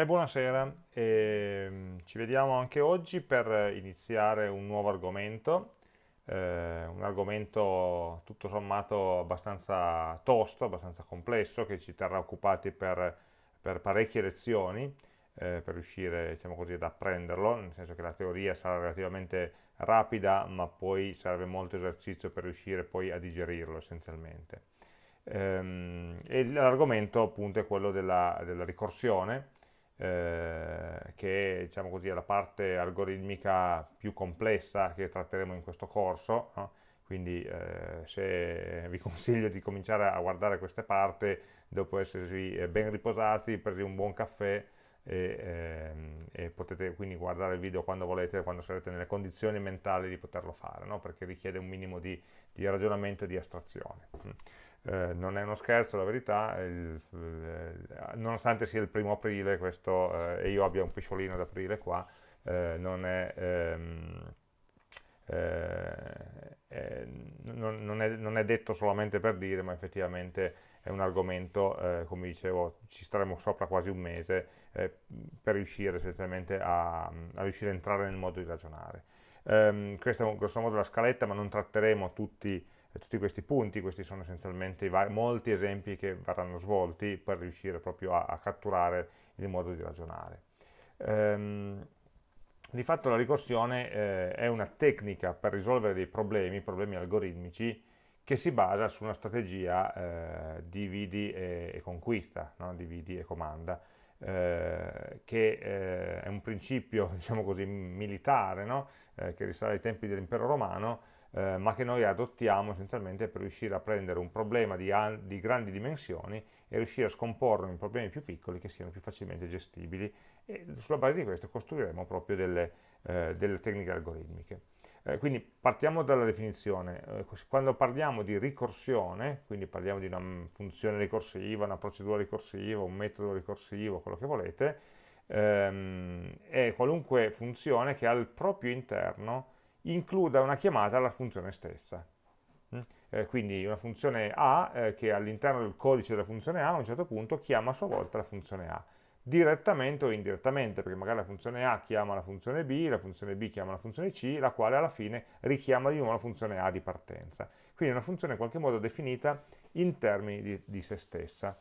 E buonasera, e, ci vediamo anche oggi per iniziare un nuovo argomento, eh, un argomento tutto sommato abbastanza tosto, abbastanza complesso, che ci terrà occupati per, per parecchie lezioni, eh, per riuscire diciamo così, ad apprenderlo, nel senso che la teoria sarà relativamente rapida, ma poi serve molto esercizio per riuscire poi a digerirlo essenzialmente. Ehm, e l'argomento appunto è quello della, della ricorsione, eh, che diciamo così, è la parte algoritmica più complessa che tratteremo in questo corso, no? quindi eh, se vi consiglio di cominciare a guardare queste parti dopo esservi eh, ben riposati, presi un buon caffè e, ehm, e, potete quindi guardare il video quando volete, quando sarete nelle condizioni mentali di poterlo fare, no? perché richiede un minimo di, di ragionamento e di astrazione. Eh, non è uno scherzo, la verità, il, il, nonostante sia il primo aprile questo, eh, e io abbia un pesciolino d'aprile qua, eh, non, è, ehm, eh, non, non, è, non, è, detto solamente per dire, ma effettivamente è un argomento, eh, come dicevo, ci staremo sopra quasi un mese per riuscire essenzialmente a, a, riuscire a entrare nel modo di ragionare. Um, questa è grosso modo la scaletta, ma non tratteremo tutti tutti questi punti, questi sono essenzialmente molti esempi che verranno svolti per riuscire proprio a, a catturare il modo di ragionare. Ehm, di fatto la ricorsione eh, è una tecnica per risolvere dei problemi, problemi algoritmici, che si basa su una strategia eh, dividi e, e conquista, no? dividi e comanda, eh, che eh, è un principio, diciamo così, militare, no? Eh, che risale ai tempi dell'impero romano, eh, ma che noi adottiamo essenzialmente per riuscire a prendere un problema di, di, grandi dimensioni e riuscire a scomporlo in problemi più piccoli che siano più facilmente gestibili e sulla base di questo costruiremo proprio delle, eh, delle tecniche algoritmiche. Eh, quindi partiamo dalla definizione, eh, quando parliamo di ricorsione, quindi parliamo di una funzione ricorsiva, una procedura ricorsiva, un metodo ricorsivo, quello che volete, ehm, è qualunque funzione che al proprio interno includa una chiamata alla funzione stessa. Mm? Eh, quindi una funzione A eh, che all'interno del codice della funzione A a un certo punto chiama a sua volta la funzione A, direttamente o indirettamente, perché magari la funzione A chiama la funzione B, la funzione B chiama la funzione C, la quale alla fine richiama di nuovo la funzione A di partenza. Quindi una funzione in qualche modo definita in termini di, di se stessa.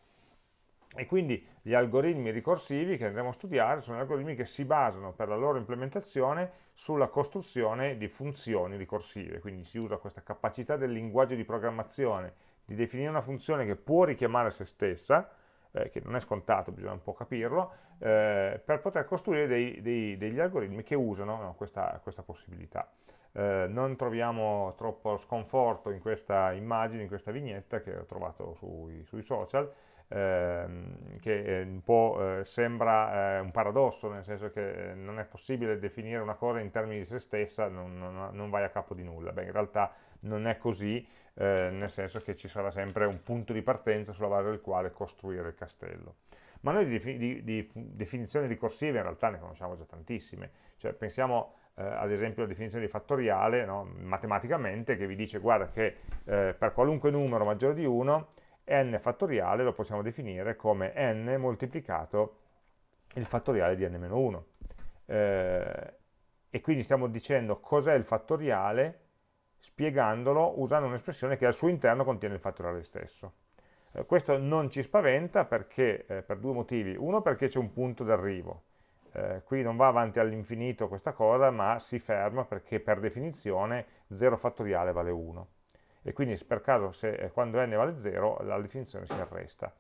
E quindi gli algoritmi ricorsivi che andremo a studiare sono algoritmi che si basano per la loro implementazione sulla costruzione di funzioni ricorsive, quindi si usa questa capacità del linguaggio di programmazione di definire una funzione che può richiamare se stessa, eh, che non è scontato, bisogna un po' capirlo, eh, per poter costruire dei, dei, degli algoritmi che usano no, questa, questa, possibilità. Eh, non troviamo troppo sconforto in questa immagine, in questa vignetta che ho trovato sui, sui social, ehm, che un po' eh, sembra eh, un paradosso, nel senso che eh, non è possibile definire una cosa in termini di se stessa, non, non, non vai a capo di nulla. Beh, in realtà non è così, nel senso che ci sarà sempre un punto di partenza sulla base del quale costruire il castello. Ma noi di, di, di definizioni ricorsive in realtà ne conosciamo già tantissime, cioè pensiamo eh, ad esempio alla definizione di fattoriale, no? matematicamente, che vi dice guarda che eh, per qualunque numero maggiore di 1 n fattoriale lo possiamo definire come n moltiplicato il fattoriale di n-1. Eh, e quindi stiamo dicendo cos'è il fattoriale spiegandolo usando un'espressione che al suo interno contiene il fattoriale stesso. Eh, questo non ci spaventa perché, eh, per due motivi. Uno perché c'è un punto d'arrivo. Eh, qui non va avanti all'infinito questa cosa, ma si ferma perché per definizione 0 fattoriale vale 1 e quindi per caso se eh, quando n vale 0 la definizione si arresta.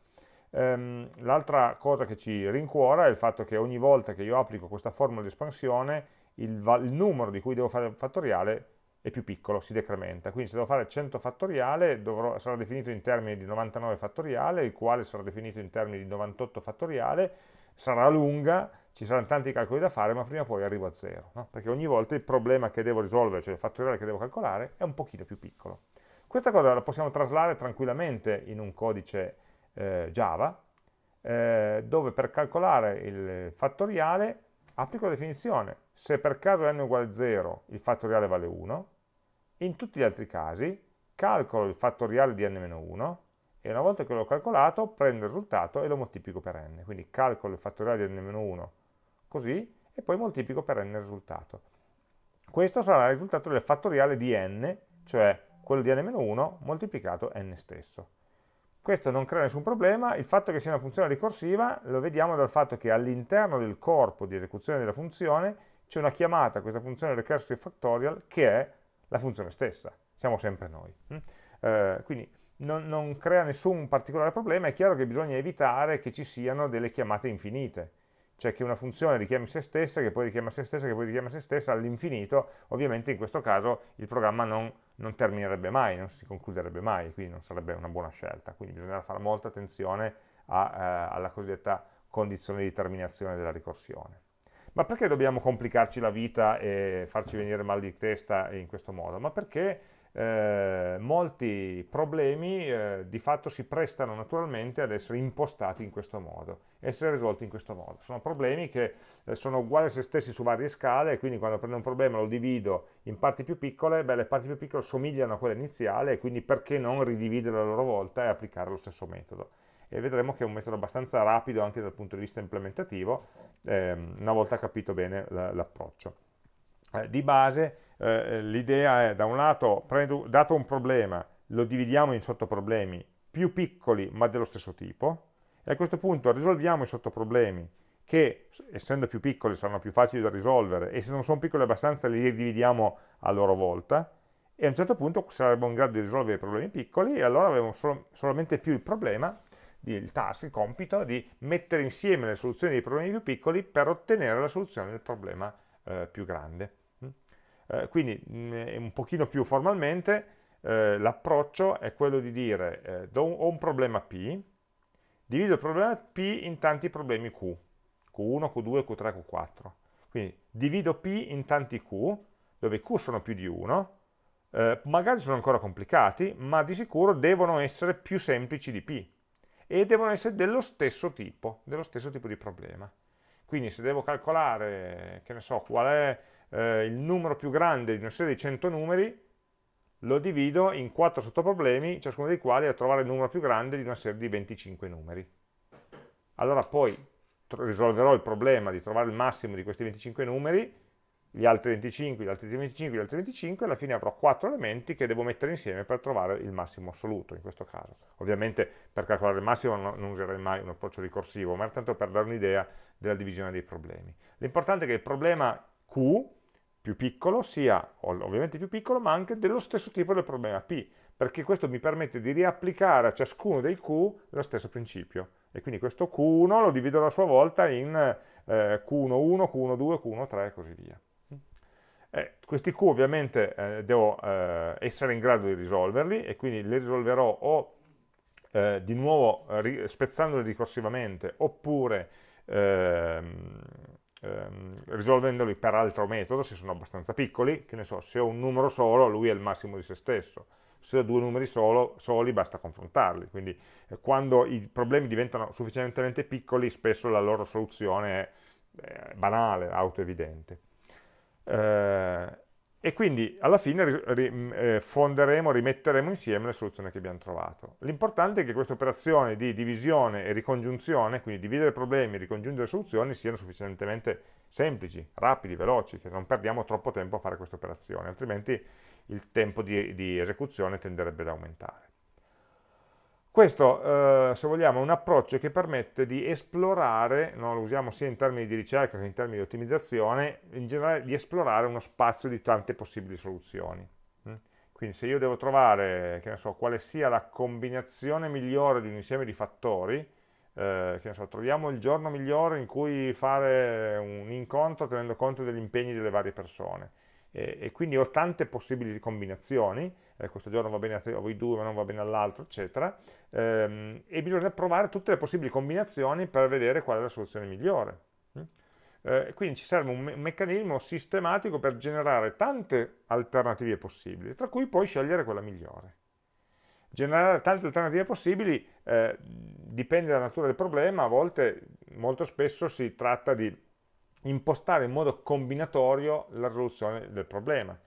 Um, L'altra cosa che ci rincuora è il fatto che ogni volta che io applico questa formula di espansione il, il numero di cui devo fare il fattoriale è più piccolo, si decrementa. Quindi se devo fare 100 fattoriale dovrò, sarà definito in termini di 99 fattoriale, il quale sarà definito in termini di 98 fattoriale, sarà lunga, ci saranno tanti calcoli da fare, ma prima o poi arrivo a zero, no? perché ogni volta il problema che devo risolvere, cioè il fattoriale che devo calcolare, è un pochino più piccolo. Questa cosa la possiamo traslare tranquillamente in un codice eh, Java, eh, dove per calcolare il fattoriale applico la definizione, se per caso n uguale 0 il fattoriale vale 1, in tutti gli altri casi calcolo il fattoriale di n-1 e una volta che l'ho calcolato prendo il risultato e lo moltiplico per n, quindi calcolo il fattoriale di n-1 così e poi moltiplico per n il risultato. Questo sarà il risultato del fattoriale di n, cioè quello di n-1 moltiplicato n stesso. Questo non crea nessun problema, il fatto che sia una funzione ricorsiva lo vediamo dal fatto che all'interno del corpo di esecuzione della funzione c'è una chiamata questa funzione recursive factorial che è la funzione stessa, siamo sempre noi. Mm? Eh, quindi non, non, crea nessun particolare problema, è chiaro che bisogna evitare che ci siano delle chiamate infinite, cioè che una funzione richiami se stessa, che poi richiama se stessa, che poi richiama se stessa all'infinito, ovviamente in questo caso il programma non, non, terminerebbe mai, non si concluderebbe mai, quindi non sarebbe una buona scelta, quindi bisogna fare molta attenzione a, eh, alla cosiddetta condizione di terminazione della ricorsione. Ma perché dobbiamo complicarci la vita e farci venire mal di testa in questo modo? Ma perché eh, molti problemi eh, di fatto si prestano naturalmente ad essere impostati in questo modo, essere risolti in questo modo. Sono problemi che eh, sono uguali a se stessi su varie scale, quindi quando prendo un problema lo divido in parti più piccole, beh, le parti più piccole somigliano a quella iniziale, quindi perché non ridividere a loro volta e applicare lo stesso metodo? E vedremo che è un metodo abbastanza rapido anche dal punto di vista implementativo, ehm, una volta capito bene l'approccio. Eh, di base eh, l'idea è da un lato, prendo, dato un problema, lo dividiamo in sottoproblemi più piccoli ma dello stesso tipo, e a questo punto risolviamo i sottoproblemi che essendo più piccoli saranno più facili da risolvere e se non sono piccoli abbastanza li dividiamo a loro volta e a un certo punto saremo in grado di risolvere i problemi piccoli e allora avremo solo, solamente più il problema, il task, il compito di mettere insieme le soluzioni dei problemi più piccoli per ottenere la soluzione del problema eh, più grande. Eh, quindi mh, mm, un pochino più formalmente eh, l'approccio è quello di dire eh, ho un problema P, divido il problema P in tanti problemi Q, Q1, Q2, Q3, Q4. Quindi divido P in tanti Q, dove Q sono più di 1, eh, magari sono ancora complicati, ma di sicuro devono essere più semplici di P e devono essere dello stesso tipo, dello stesso tipo di problema. Quindi se devo calcolare, che ne so, qual è eh, il numero più grande di una serie di 100 numeri, lo divido in quattro sottoproblemi, ciascuno dei quali è a trovare il numero più grande di una serie di 25 numeri. Allora poi risolverò il problema di trovare il massimo di questi 25 numeri, gli altri 25, gli altri 25, gli altri 25, e alla fine avrò quattro elementi che devo mettere insieme per trovare il massimo assoluto in questo caso. Ovviamente per calcolare il massimo non userei mai un approccio ricorsivo, ma è tanto per dare un'idea della divisione dei problemi. L'importante è che il problema Q più piccolo sia ovviamente più piccolo ma anche dello stesso tipo del problema P perché questo mi permette di riapplicare a ciascuno dei Q lo stesso principio e quindi questo Q1 lo divido a sua volta in eh, Q11, Q12, Q13 e così via. Eh, questi Q ovviamente eh, devo eh, essere in grado di risolverli e quindi li risolverò o eh, di nuovo spezzandoli ricorsivamente oppure ehm, risolvendoli per altro metodo, se sono abbastanza piccoli, che ne so, se ho un numero solo, lui è il massimo di se stesso, se ho due numeri solo, soli basta confrontarli, quindi eh, quando i problemi diventano sufficientemente piccoli spesso la loro soluzione è, è banale, autoevidente. Eh, e quindi alla fine ri, eh, fonderemo, rimetteremo insieme le soluzioni che abbiamo trovato. L'importante è che queste operazioni di divisione e ricongiunzione, quindi dividere problemi e ricongiungere soluzioni, siano sufficientemente semplici, rapidi, veloci, che non perdiamo troppo tempo a fare queste operazioni, altrimenti il tempo di, di esecuzione tenderebbe ad aumentare. Questo, eh, se vogliamo, è un approccio che permette di esplorare, no, lo usiamo sia in termini di ricerca che in termini di ottimizzazione, in generale di esplorare uno spazio di tante possibili soluzioni. Mm? Quindi se io devo trovare, so, quale sia la combinazione migliore di un insieme di fattori, eh, so, troviamo il giorno migliore in cui fare un incontro tenendo conto degli impegni delle varie persone. E, e quindi ho tante possibili combinazioni, eh, questo giorno va bene a, voi due ma non va bene all'altro, eccetera, ehm, e bisogna provare tutte le possibili combinazioni per vedere qual è la soluzione migliore. Mm? Eh, quindi ci serve un, me un, meccanismo sistematico per generare tante alternative possibili, tra cui poi scegliere quella migliore. Generare tante alternative possibili eh, dipende dalla natura del problema, a volte, molto spesso si tratta di impostare in modo combinatorio la risoluzione del problema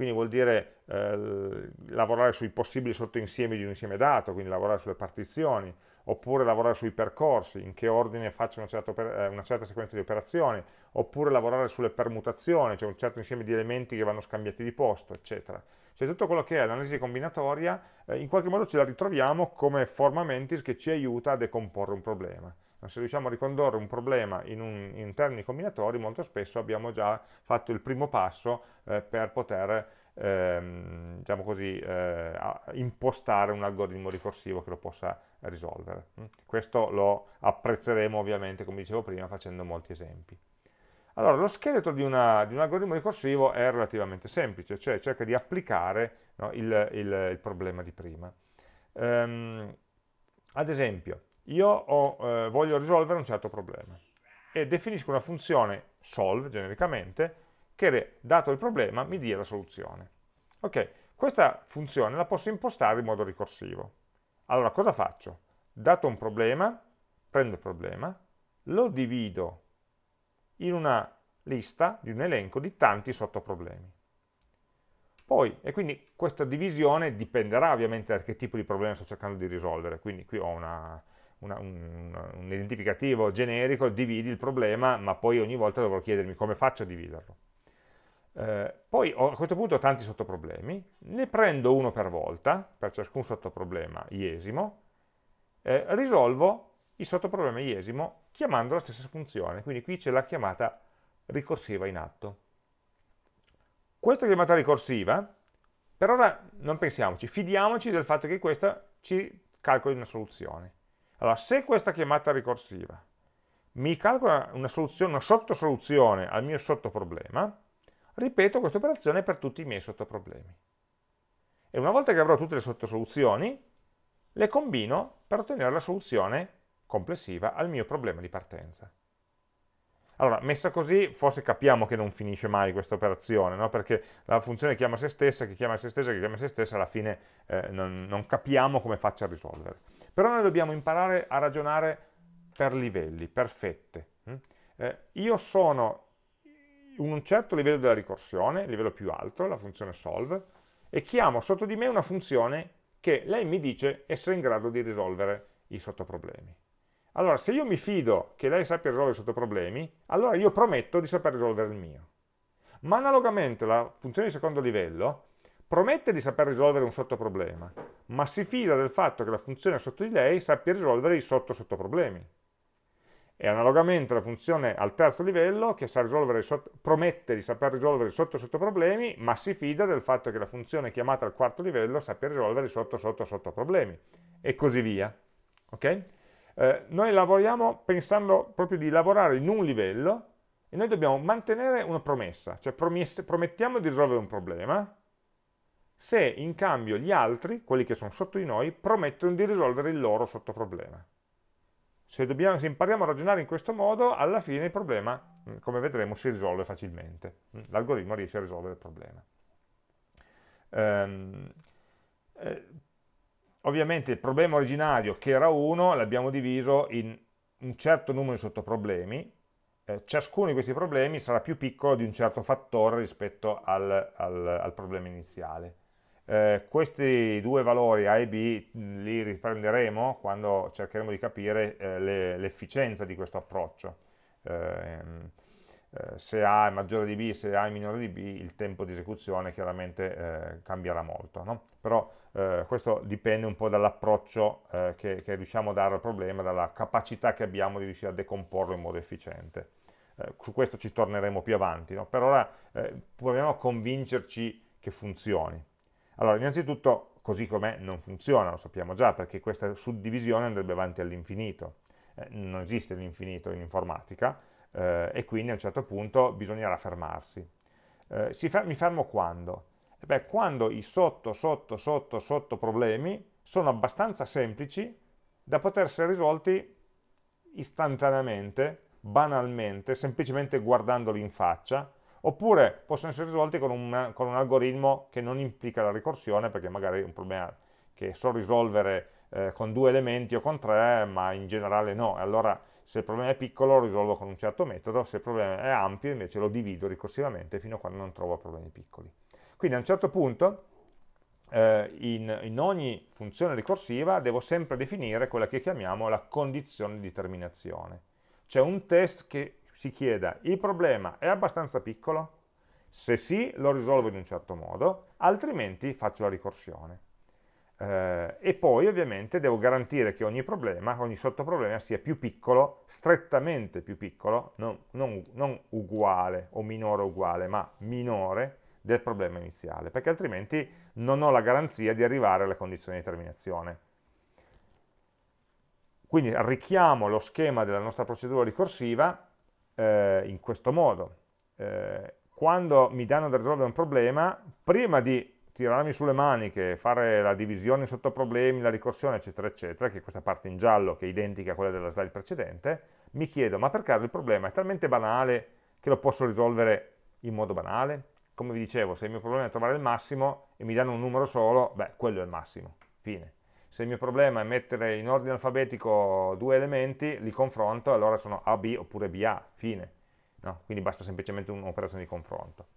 quindi vuol dire eh, lavorare sui possibili sottoinsiemi di un insieme dato, quindi lavorare sulle partizioni, oppure lavorare sui percorsi, in che ordine faccio una certa, eh, una certa, sequenza di operazioni, oppure lavorare sulle permutazioni, cioè un certo insieme di elementi che vanno scambiati di posto, eccetera. Cioè tutto quello che è l'analisi combinatoria, eh, in qualche modo ce la ritroviamo come forma mentis che ci aiuta a decomporre un problema. Se riusciamo a ricondurre un problema in, un, in termini combinatori, molto spesso abbiamo già fatto il primo passo eh, per poter ehm, diciamo così, eh, impostare un algoritmo ricorsivo che lo possa risolvere. Mm. Questo lo apprezzeremo ovviamente, come dicevo prima, facendo molti esempi. Allora, lo scheletro di, una, di un algoritmo ricorsivo è relativamente semplice, cioè cerca di applicare no, il, il, il, problema di prima. Um, ad esempio, io ho, eh, voglio risolvere un certo problema e definisco una funzione solve genericamente che, dato il problema, mi dia la soluzione. Ok, questa funzione la posso impostare in modo ricorsivo. Allora, cosa faccio? Dato un problema, prendo il problema, lo divido in una lista, di un elenco di tanti sottoproblemi. Poi, e quindi questa divisione dipenderà ovviamente da che tipo di problema sto cercando di risolvere, quindi qui ho una, una, un, un, identificativo generico, dividi il problema, ma poi ogni volta dovrò chiedermi come faccio a dividerlo. Eh, poi ho, a questo punto ho tanti sottoproblemi, ne prendo uno per volta, per ciascun sottoproblema iesimo, eh, risolvo il sottoproblema iesimo chiamando la stessa funzione, quindi qui c'è la chiamata ricorsiva in atto. Questa chiamata ricorsiva, per ora non pensiamoci, fidiamoci del fatto che questa ci calcoli una soluzione. Allora, se questa chiamata ricorsiva mi calcola una, una sottosoluzione al mio sottoproblema, ripeto questa operazione per tutti i miei sottoproblemi. E una volta che avrò tutte le sottosoluzioni, le combino per ottenere la soluzione complessiva al mio problema di partenza. Allora, messa così, forse capiamo che non finisce mai questa operazione, no? perché la funzione chiama se stessa, che chiama se stessa, che chiama se stessa, alla fine eh, non, non, capiamo come faccia a risolvere. Però noi dobbiamo imparare a ragionare per livelli, per fette. Hm? Eh, io sono in un certo livello della ricorsione, il livello più alto, la funzione solve, e chiamo sotto di me una funzione che lei mi dice essere in grado di risolvere i sottoproblemi. Allora, se io mi fido che lei sappia risolvere i sottoproblemi, allora io prometto di saper risolvere il mio. Ma analogamente la funzione di secondo livello promette di saper risolvere un sottoproblema, ma si fida del fatto che la funzione sotto di lei sappia risolvere i sotto-sottoproblemi. E analogamente la funzione al terzo livello, che promette di saper risolvere i sotto-sottoproblemi, ma si fida del fatto che la funzione chiamata al quarto livello sappia risolvere i sotto-sotto-sottoproblemi, e così via. Okay? Eh, noi lavoriamo pensando proprio di lavorare in un livello e noi dobbiamo mantenere una promessa, cioè promettiamo di risolvere un problema se in cambio gli altri, quelli che sono sotto di noi, promettono di risolvere il loro sottoproblema. Se, dobbiamo, se impariamo a ragionare in questo modo, alla fine il problema, mm, come vedremo, si risolve facilmente. Mm, l'algoritmo riesce a risolvere il problema. Um, eh, ovviamente il problema originario, che era 1, l'abbiamo diviso in un certo numero di sottoproblemi, eh, ciascuno di questi problemi sarà più piccolo di un certo fattore rispetto al, al, al problema iniziale. Eh, questi due valori A e B li riprenderemo quando cercheremo di capire eh, l'efficienza di questo approccio. Eh, se A è maggiore di B, se A è minore di B, il tempo di esecuzione chiaramente eh, cambierà molto. No? Però eh, questo dipende un po' dall'approccio eh, che, che, riusciamo a dare al problema, dalla capacità che abbiamo di riuscire a decomporlo in modo efficiente. Eh, su questo ci torneremo più avanti. No? Per ora proviamo a convincerci che funzioni. Allora, innanzitutto, così com'è non funziona, lo sappiamo già, perché questa suddivisione andrebbe avanti all'infinito. non esiste l'infinito in informatica, eh, e quindi a un certo punto bisognerà fermarsi. Eh, fer mi fermo quando? E beh, quando i sotto, sotto, sotto, sotto problemi sono abbastanza semplici da poter essere risolti istantaneamente, banalmente, semplicemente guardandoli in faccia, oppure possono essere risolti con un, con un, algoritmo che non implica la ricorsione, perché magari è un problema che so risolvere eh, con due elementi o con tre, ma in generale no, allora se il problema è piccolo lo risolvo con un certo metodo, se il problema è ampio invece lo divido ricorsivamente fino a quando non trovo problemi piccoli. Quindi a un certo punto eh, in, in, ogni funzione ricorsiva devo sempre definire quella che chiamiamo la condizione di terminazione. Cioè un test che si chieda il problema è abbastanza piccolo? Se sì, lo risolvo in un certo modo, altrimenti faccio la ricorsione. Eh, e poi ovviamente devo garantire che ogni problema, ogni sottoproblema sia più piccolo, strettamente più piccolo, non, non, non uguale o minore uguale, ma minore del problema iniziale, perché altrimenti non ho la garanzia di arrivare alle condizioni di terminazione. Quindi richiamo lo schema della nostra procedura ricorsiva eh, in questo modo. Eh, quando mi danno da risolvere un problema, prima di tirarmi sulle maniche, fare la divisione in sottoproblemi, la ricorsione, eccetera, eccetera, che è questa parte in giallo che è identica a quella della slide precedente, mi chiedo, ma per caso il problema è talmente banale che lo posso risolvere in modo banale? come vi dicevo, se il mio problema è trovare il massimo e mi danno un numero solo, beh, quello è il massimo, fine. Se il mio problema è mettere in ordine alfabetico due elementi, li confronto, allora sono AB oppure BA, fine. No? Quindi basta semplicemente un'operazione di confronto.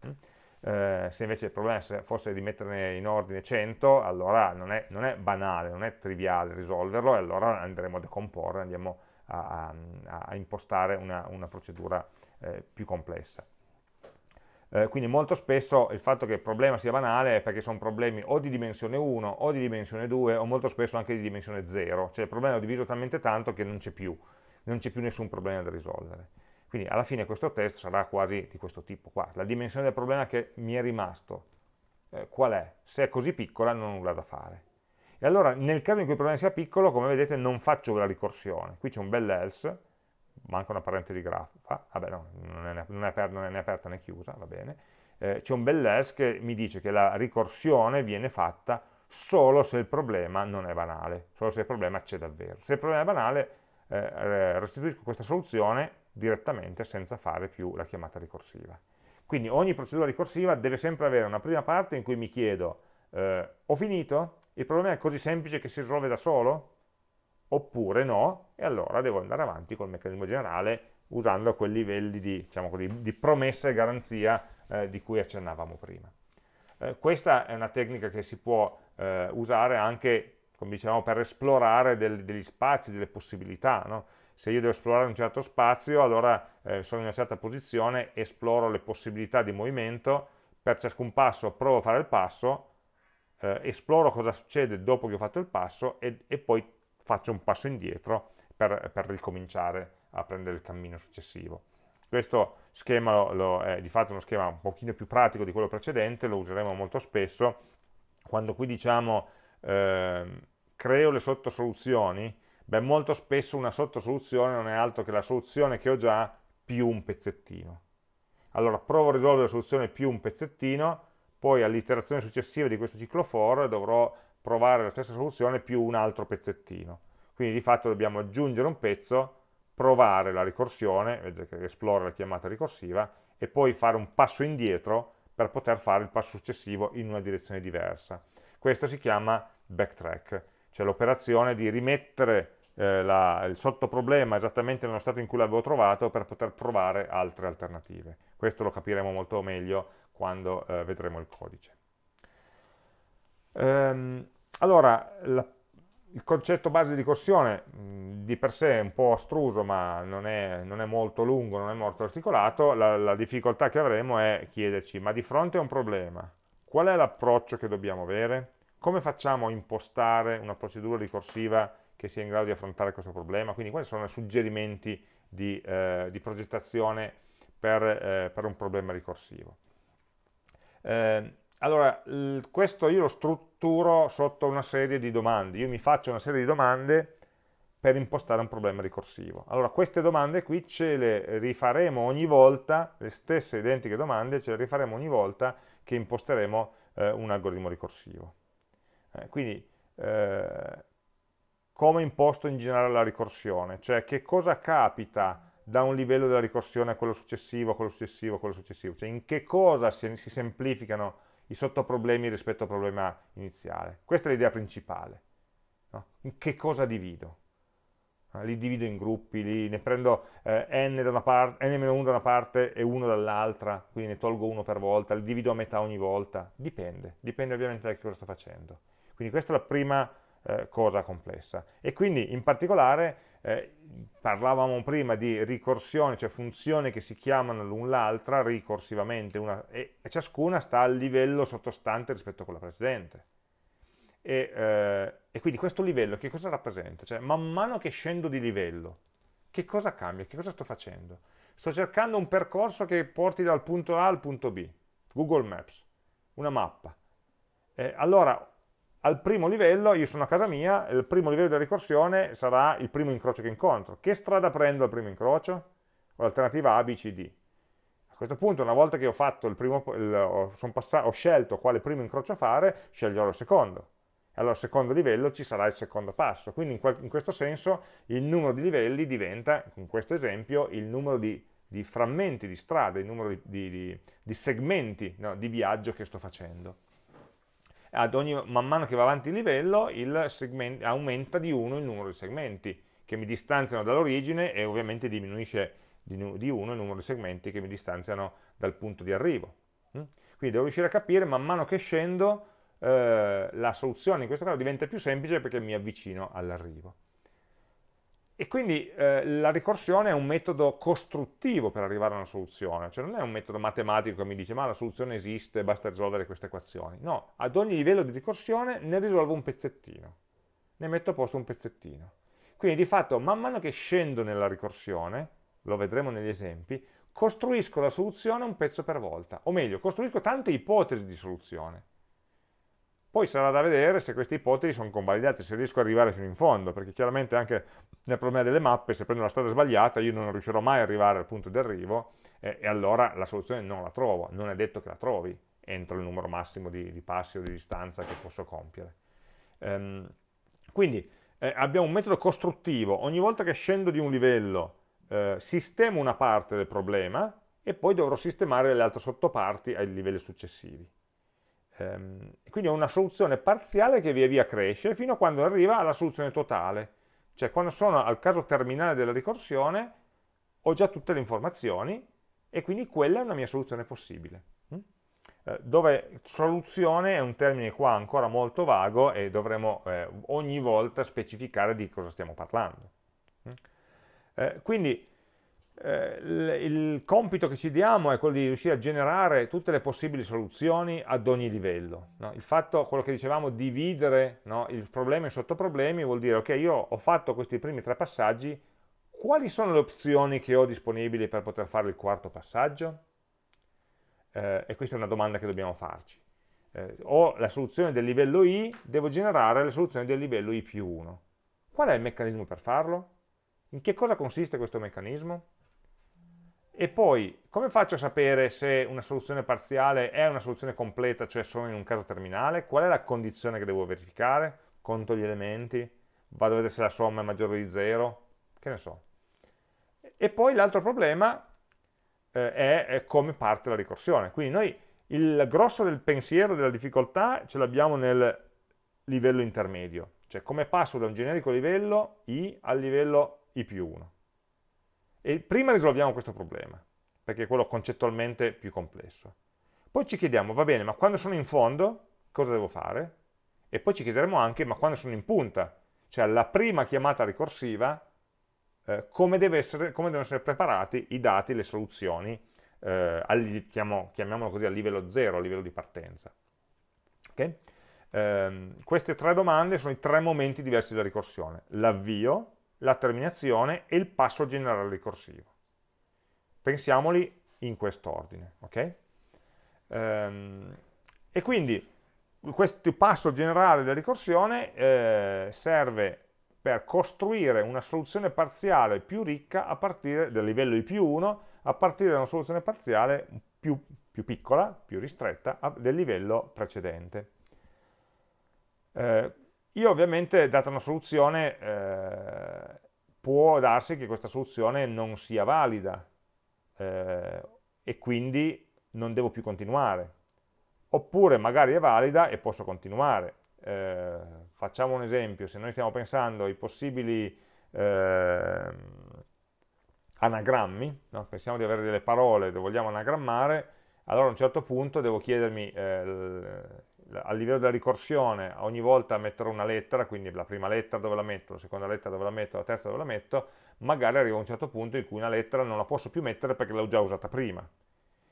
Eh, se invece il problema fosse di metterne in ordine 100, allora non è, non è banale, non è triviale risolverlo, e allora andremo a decomporre, andiamo a, a, a impostare una, una procedura eh, più complessa. Eh, quindi molto spesso il fatto che il problema sia banale è perché sono problemi o di dimensione 1 o di dimensione 2 o molto spesso anche di dimensione 0, cioè il problema è diviso talmente tanto che non c'è più, non c'è più nessun problema da risolvere. Quindi alla fine questo test sarà quasi di questo tipo qua, la dimensione del problema che mi è rimasto, eh, qual è? Se è così piccola non ho nulla da fare. E allora nel caso in cui il problema sia piccolo, come vedete non faccio la ricorsione, qui c'è un bel else, manca una parente di grafa, vabbè no, non è, non è, né aperta né chiusa, va bene, eh, c'è un bell'else che mi dice che la ricorsione viene fatta solo se il problema non è banale, solo se il problema c'è davvero. Se il problema è banale, eh, restituisco questa soluzione direttamente senza fare più la chiamata ricorsiva. Quindi ogni procedura ricorsiva deve sempre avere una prima parte in cui mi chiedo, eh, ho finito? Il problema è così semplice che si risolve da solo? oppure no, e allora devo andare avanti col meccanismo generale usando quei livelli di, diciamo così, di promessa e garanzia eh, di cui accennavamo prima. Eh, questa è una tecnica che si può eh, usare anche, come dicevamo, per esplorare del, degli spazi, delle possibilità. No? Se io devo esplorare un certo spazio, allora eh, sono in una certa posizione, esploro le possibilità di movimento, per ciascun passo provo a fare il passo, eh, esploro cosa succede dopo che ho fatto il passo e, e poi faccio un passo indietro per, per ricominciare a prendere il cammino successivo. Questo schema lo, lo è di fatto uno schema un pochino più pratico di quello precedente, lo useremo molto spesso. Quando qui diciamo eh, creo le sottosoluzioni, beh molto spesso una sottosoluzione non è altro che la soluzione che ho già più un pezzettino. Allora provo a risolvere la soluzione più un pezzettino, poi all'iterazione successiva di questo ciclo for dovrò provare la stessa soluzione più un altro pezzettino. Quindi di fatto dobbiamo aggiungere un pezzo, provare la ricorsione, vedete che esplora la chiamata ricorsiva, e poi fare un passo indietro per poter fare il passo successivo in una direzione diversa. Questo si chiama backtrack, cioè l'operazione di rimettere eh, la, il sottoproblema esattamente nello stato in cui l'avevo trovato per poter provare altre alternative. Questo lo capiremo molto meglio quando eh, vedremo il codice. Ehm, allora, la, il concetto base di ricorsione di per sé è un po' astruso, ma non è, non è molto lungo, non è molto articolato. La, la, difficoltà che avremo è chiederci, ma di fronte a un problema, qual è l'approccio che dobbiamo avere? Come facciamo a impostare una procedura ricorsiva che sia in grado di affrontare questo problema? Quindi quali sono i suggerimenti di, eh, di progettazione per, eh, per, un problema ricorsivo? Eh, allora, questo io lo strutturo sotto una serie di domande. Io mi faccio una serie di domande per impostare un problema ricorsivo. Allora, queste domande qui ce le rifaremo ogni volta, le stesse identiche domande ce le rifaremo ogni volta che imposteremo eh, un algoritmo ricorsivo. Eh, quindi, eh, come imposto in generale la ricorsione? Cioè, che cosa capita da un livello della ricorsione a quello successivo, a quello successivo, a quello successivo? Cioè, in che cosa si, si semplificano i sottoproblemi rispetto al problema iniziale. Questa è l'idea principale. No? In che cosa divido? li divido in gruppi, li, ne prendo eh, n, da una parte, n-1 da una parte e 1 dall'altra, quindi ne tolgo uno per volta, li divido a metà ogni volta, dipende, dipende ovviamente da che cosa sto facendo. Quindi questa è la prima eh, cosa complessa. E quindi in particolare eh, parlavamo prima di ricorsione, cioè funzioni che si chiamano l'un l'altra ricorsivamente, una, e, e ciascuna sta al livello sottostante rispetto a quella precedente. E, eh, e, quindi questo livello che cosa rappresenta? Cioè man mano che scendo di livello, che cosa cambia? Che cosa sto facendo? Sto cercando un percorso che porti dal punto A al punto B, Google Maps, una mappa. Eh, allora, al primo livello, io sono a casa mia, il primo livello di ricorsione sarà il primo incrocio che incontro. Che strada prendo al primo incrocio? L'alternativa A, B, C, D. A questo punto, una volta che ho, fatto il primo, il, ho, passato, ho scelto quale primo incrocio fare, sceglierò il secondo allora al secondo livello ci sarà il secondo passo. Quindi in, in, questo senso il numero di livelli diventa, in questo esempio, il numero di, di frammenti di strade, il numero di, di, di segmenti no, di viaggio che sto facendo. Ogni, man mano che va avanti il livello, il segment, aumenta di 1 il numero di segmenti che mi distanziano dall'origine e ovviamente diminuisce di 1 il numero di segmenti che mi distanziano dal punto di arrivo. Mm? Quindi devo riuscire a capire man mano che scendo eh, la soluzione in questo caso diventa più semplice perché mi avvicino all'arrivo. E quindi eh, la ricorsione è un metodo costruttivo per arrivare a una soluzione, cioè non è un metodo matematico che mi dice ma la soluzione esiste, basta risolvere queste equazioni. No, ad ogni livello di ricorsione ne risolvo un pezzettino, ne metto a posto un pezzettino. Quindi di fatto man mano che scendo nella ricorsione, lo vedremo negli esempi, costruisco la soluzione un pezzo per volta, o meglio, costruisco tante ipotesi di soluzione. Poi sarà da vedere se queste ipotesi sono convalidate, se riesco ad arrivare fino in fondo, perché chiaramente anche nel problema delle mappe, se prendo la strada sbagliata, io non riuscirò mai ad arrivare al punto di arrivo eh, e allora la soluzione non la trovo, non è detto che la trovi entro il numero massimo di, di passi o di distanza che posso compiere. Ehm, quindi eh, abbiamo un metodo costruttivo, ogni volta che scendo di un livello eh, sistemo una parte del problema e poi dovrò sistemare le altre sottoparti ai livelli successivi. Ehm, quindi ho una soluzione parziale che via via cresce fino a quando arriva alla soluzione totale. Cioè quando sono al caso terminale della ricorsione ho già tutte le informazioni e quindi quella è una mia soluzione possibile. Mm? Eh, dove soluzione è un termine qua ancora molto vago e dovremo eh, ogni volta specificare di cosa stiamo parlando. Mm? Eh, quindi eh, il compito che ci diamo è quello di riuscire a generare tutte le possibili soluzioni ad ogni livello. No? Il fatto, quello che dicevamo, dividere no, il problema in sottoproblemi vuol dire, ok, io ho fatto questi primi tre passaggi, quali sono le opzioni che ho disponibili per poter fare il quarto passaggio? Eh, e questa è una domanda che dobbiamo farci. Eh, ho la soluzione del livello I, devo generare le soluzioni del livello I più 1. Qual è il meccanismo per farlo? In che cosa consiste questo meccanismo? E poi, come faccio a sapere se una soluzione parziale è una soluzione completa, cioè sono in un caso terminale? Qual è la condizione che devo verificare? Conto gli elementi? Vado a vedere se la somma è maggiore di 0? Che ne so. E poi l'altro problema eh, è, è, come parte la ricorsione. Quindi noi il grosso del pensiero della difficoltà ce l'abbiamo nel livello intermedio, cioè come passo da un generico livello I al livello I più 1. E prima risolviamo questo problema, perché è quello concettualmente più complesso. Poi ci chiediamo, va bene, ma quando sono in fondo, cosa devo fare? E poi ci chiederemo anche, ma quando sono in punta, cioè la prima chiamata ricorsiva, eh, come, essere, come, devono essere preparati i dati, le soluzioni, eh, al, chiamo, chiamiamolo così, a livello zero, a livello di partenza. Okay? Eh, queste tre domande sono i tre momenti diversi della ricorsione. L'avvio, la terminazione e il passo generale ricorsivo. Pensiamoli in quest'ordine. Okay? Ehm, e quindi questo passo generale della ricorsione eh, serve per costruire una soluzione parziale più ricca a partire del livello I più 1, a partire da una soluzione parziale più, più piccola, più ristretta del livello precedente. Eh, io ovviamente, data una soluzione, eh, può darsi che questa soluzione non sia valida eh, e quindi non devo più continuare. Oppure magari è valida e posso continuare. Eh, facciamo un esempio, se noi stiamo pensando ai possibili eh, anagrammi, no? pensiamo di avere delle parole dove vogliamo anagrammare, allora a un certo punto devo chiedermi eh, a livello della ricorsione ogni volta metterò una lettera, quindi la prima lettera dove la metto, la seconda lettera dove la metto, la terza dove la metto, magari arrivo a un certo punto in cui una lettera non la posso più mettere perché l'ho già usata prima.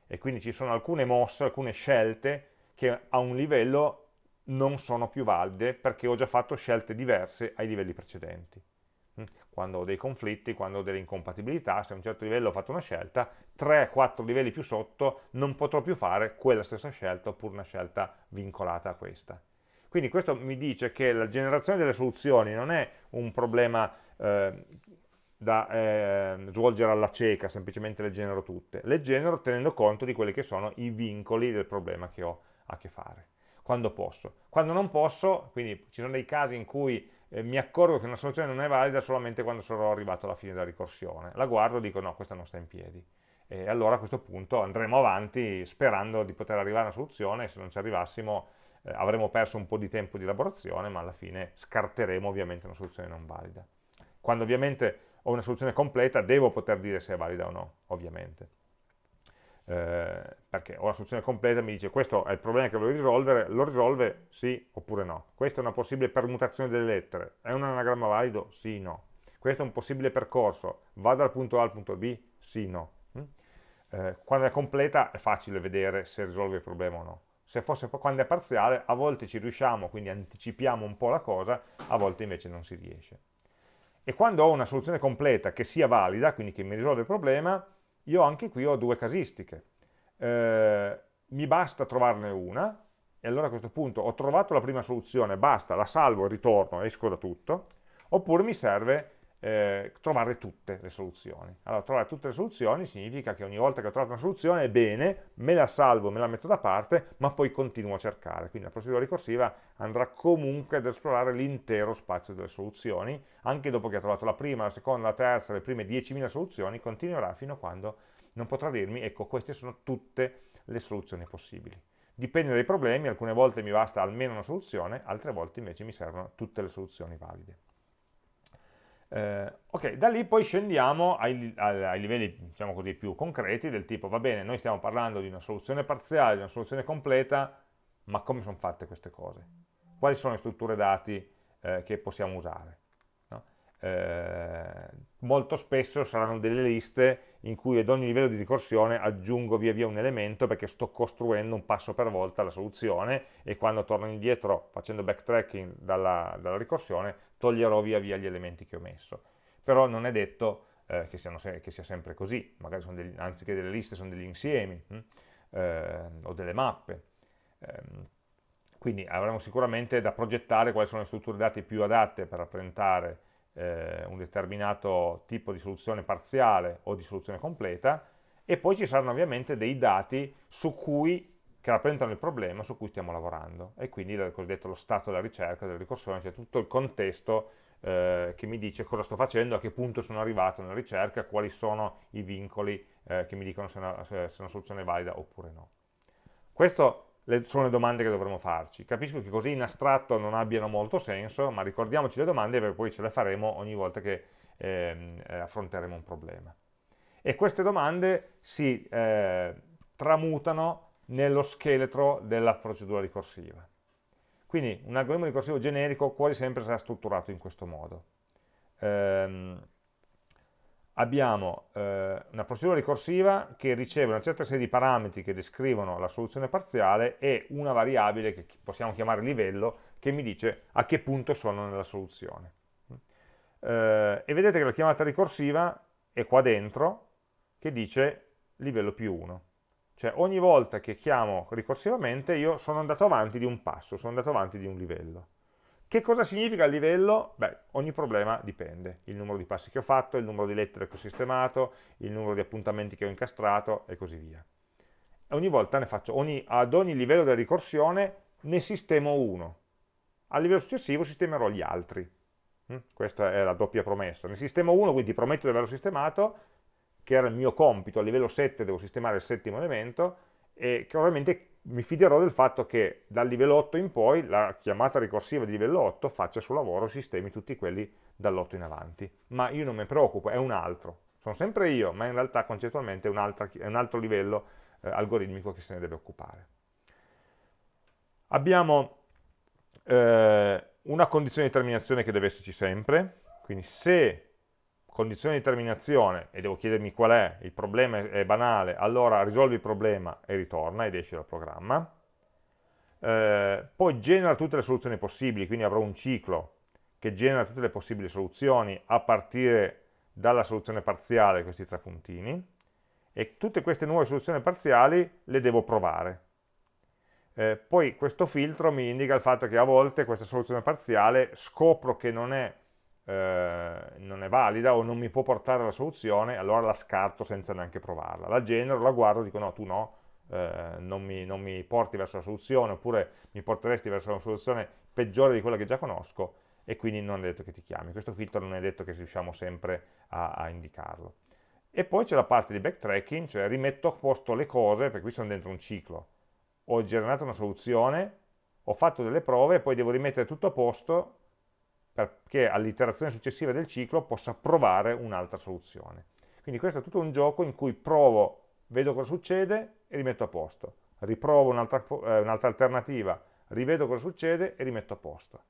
E quindi ci sono alcune mosse, alcune scelte che a un livello non sono più valide perché ho già fatto scelte diverse ai livelli precedenti. Quando ho dei conflitti, quando ho delle incompatibilità, se a un certo livello ho fatto una scelta, 3-4 livelli più sotto non potrò più fare quella stessa scelta oppure una scelta vincolata a questa. Quindi questo mi dice che la generazione delle soluzioni non è un problema eh, da eh, svolgere alla cieca, semplicemente le genero tutte, le genero tenendo conto di quelli che sono i vincoli del problema che ho a che fare quando posso. Quando non posso, quindi ci sono dei casi in cui eh, mi accorgo che una soluzione non è valida solamente quando sarò arrivato alla fine della ricorsione. La guardo e dico no, questa non sta in piedi. E allora a questo punto andremo avanti sperando di poter arrivare a una soluzione e se non ci arrivassimo eh, avremo perso un po' di tempo di elaborazione, ma alla fine scarteremo ovviamente una soluzione non valida. Quando ovviamente ho una soluzione completa devo poter dire se è valida o no, ovviamente eh, perché ho la soluzione completa, mi dice questo è il problema che voglio risolvere, lo risolve sì oppure no. Questa è una possibile permutazione delle lettere, è un anagramma valido? Sì, no. Questo è un possibile percorso, va dal punto A al punto B? Sì, no. Mm? Eh, quando è completa è facile vedere se risolve il problema o no. Se fosse quando è parziale, a volte ci riusciamo, quindi anticipiamo un po' la cosa, a volte invece non si riesce. E quando ho una soluzione completa che sia valida, quindi che mi risolve il problema, io anche qui ho due casistiche. Eh, mi basta trovarne una, e allora a questo punto ho trovato la prima soluzione, basta, la salvo, ritorno, esco da tutto, oppure mi serve eh, trovare tutte le soluzioni. Allora, trovare tutte le soluzioni significa che ogni volta che ho trovato una soluzione, bene, me la salvo, me la metto da parte, ma poi continuo a cercare. Quindi la procedura ricorsiva andrà comunque ad esplorare l'intero spazio delle soluzioni, anche dopo che ha trovato la prima, la seconda, la terza, le prime 10.000 soluzioni, continuerà fino a quando non potrà dirmi, ecco, queste sono tutte le soluzioni possibili. Dipende dai problemi, alcune volte mi basta almeno una soluzione, altre volte invece mi servono tutte le soluzioni valide. Eh, ok, da lì poi scendiamo ai, ai, livelli, diciamo così, più concreti, del tipo, va bene, noi stiamo parlando di una soluzione parziale, di una soluzione completa, ma come sono fatte queste cose? Quali sono le strutture dati eh, che possiamo usare? No? Eh, molto spesso saranno delle liste in cui ad ogni livello di ricorsione aggiungo via via un elemento perché sto costruendo un passo per volta la soluzione e quando torno indietro facendo backtracking dalla, dalla ricorsione toglierò via via gli elementi che ho messo. Però non è detto eh, che, siano, che, sia sempre così, magari degli, anziché delle liste sono degli insiemi hm? eh, o delle mappe. Eh, quindi avremo sicuramente da progettare quali sono le strutture dati più adatte per rappresentare eh, un determinato tipo di soluzione parziale o di soluzione completa e poi ci saranno ovviamente dei dati su cui che rappresentano il problema su cui stiamo lavorando e quindi il cosiddetto lo stato della ricerca, della ricorsione, cioè tutto il contesto eh, che mi dice cosa sto facendo, a che punto sono arrivato nella ricerca, quali sono i vincoli eh, che mi dicono se una, se una, soluzione valida oppure no. Queste sono le domande che dovremo farci. Capisco che così in astratto non abbiano molto senso, ma ricordiamoci le domande perché poi ce le faremo ogni volta che ehm, eh, affronteremo un problema. E queste domande si eh, tramutano nello scheletro della procedura ricorsiva. Quindi un algoritmo ricorsivo generico quasi sempre sarà strutturato in questo modo. Ehm, abbiamo eh, una procedura ricorsiva che riceve una certa serie di parametri che descrivono la soluzione parziale e una variabile che possiamo chiamare livello che mi dice a che punto sono nella soluzione. Eh, e vedete che la chiamata ricorsiva è qua dentro che dice livello più 1. Cioè ogni volta che chiamo ricorsivamente io sono andato avanti di un passo, sono andato avanti di un livello. Che cosa significa il livello? Beh, ogni problema dipende. Il numero di passi che ho fatto, il numero di lettere che ho sistemato, il numero di appuntamenti che ho incastrato e così via. Ogni volta ne faccio, ogni, ad ogni livello della ricorsione ne sistemo uno. Al livello successivo sistemerò gli altri. Mm? Questa è la doppia promessa. Ne sistemo uno, quindi prometto di averlo sistemato, che era il mio compito, a livello 7 devo sistemare il settimo elemento, e che ovviamente mi fiderò del fatto che dal livello 8 in poi la chiamata ricorsiva di livello 8 faccia il suo lavoro, sistemi tutti quelli dall'8 in avanti. Ma io non mi preoccupo, è un altro. Sono sempre io, ma in realtà concettualmente è un, altra, è un altro livello eh, algoritmico che se ne deve occupare. Abbiamo eh, una condizione di terminazione che deve esserci sempre, quindi se condizione di terminazione e devo chiedermi qual è, il problema è banale, allora risolvi il problema e ritorna ed esce dal programma. Eh, poi genera tutte le soluzioni possibili, quindi avrò un ciclo che genera tutte le possibili soluzioni a partire dalla soluzione parziale, questi tre puntini, e tutte queste nuove soluzioni parziali le devo provare. Eh, poi questo filtro mi indica il fatto che a volte questa soluzione parziale scopro che non è eh, non è valida o non mi può portare alla soluzione, allora la scarto senza neanche provarla. La genero, la guardo, dico no, tu no, eh, non, mi, non, mi, porti verso la soluzione, oppure mi porteresti verso una soluzione peggiore di quella che già conosco, e quindi non è detto che ti chiami. Questo filtro non è detto che riusciamo sempre a, a indicarlo. E poi c'è la parte di backtracking, cioè rimetto a posto le cose, perché qui sono dentro un ciclo. Ho generato una soluzione, ho fatto delle prove, poi devo rimettere tutto a posto perché all'iterazione successiva del ciclo possa provare un'altra soluzione. Quindi questo è tutto un gioco in cui provo, vedo cosa succede e rimetto a posto. Riprovo un'altra eh, un alternativa, rivedo cosa succede e rimetto a posto.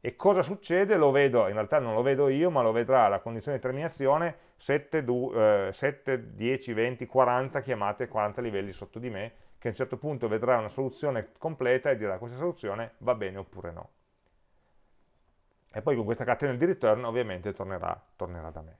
E cosa succede lo vedo, in realtà non lo vedo io, ma lo vedrà la condizione di terminazione 7, 2, eh, 7 10, 20, 40 chiamate, 40 livelli sotto di me, che a un certo punto vedrà una soluzione completa e dirà questa soluzione va bene oppure no e poi con questa catena di return ovviamente tornerà, tornerà da me.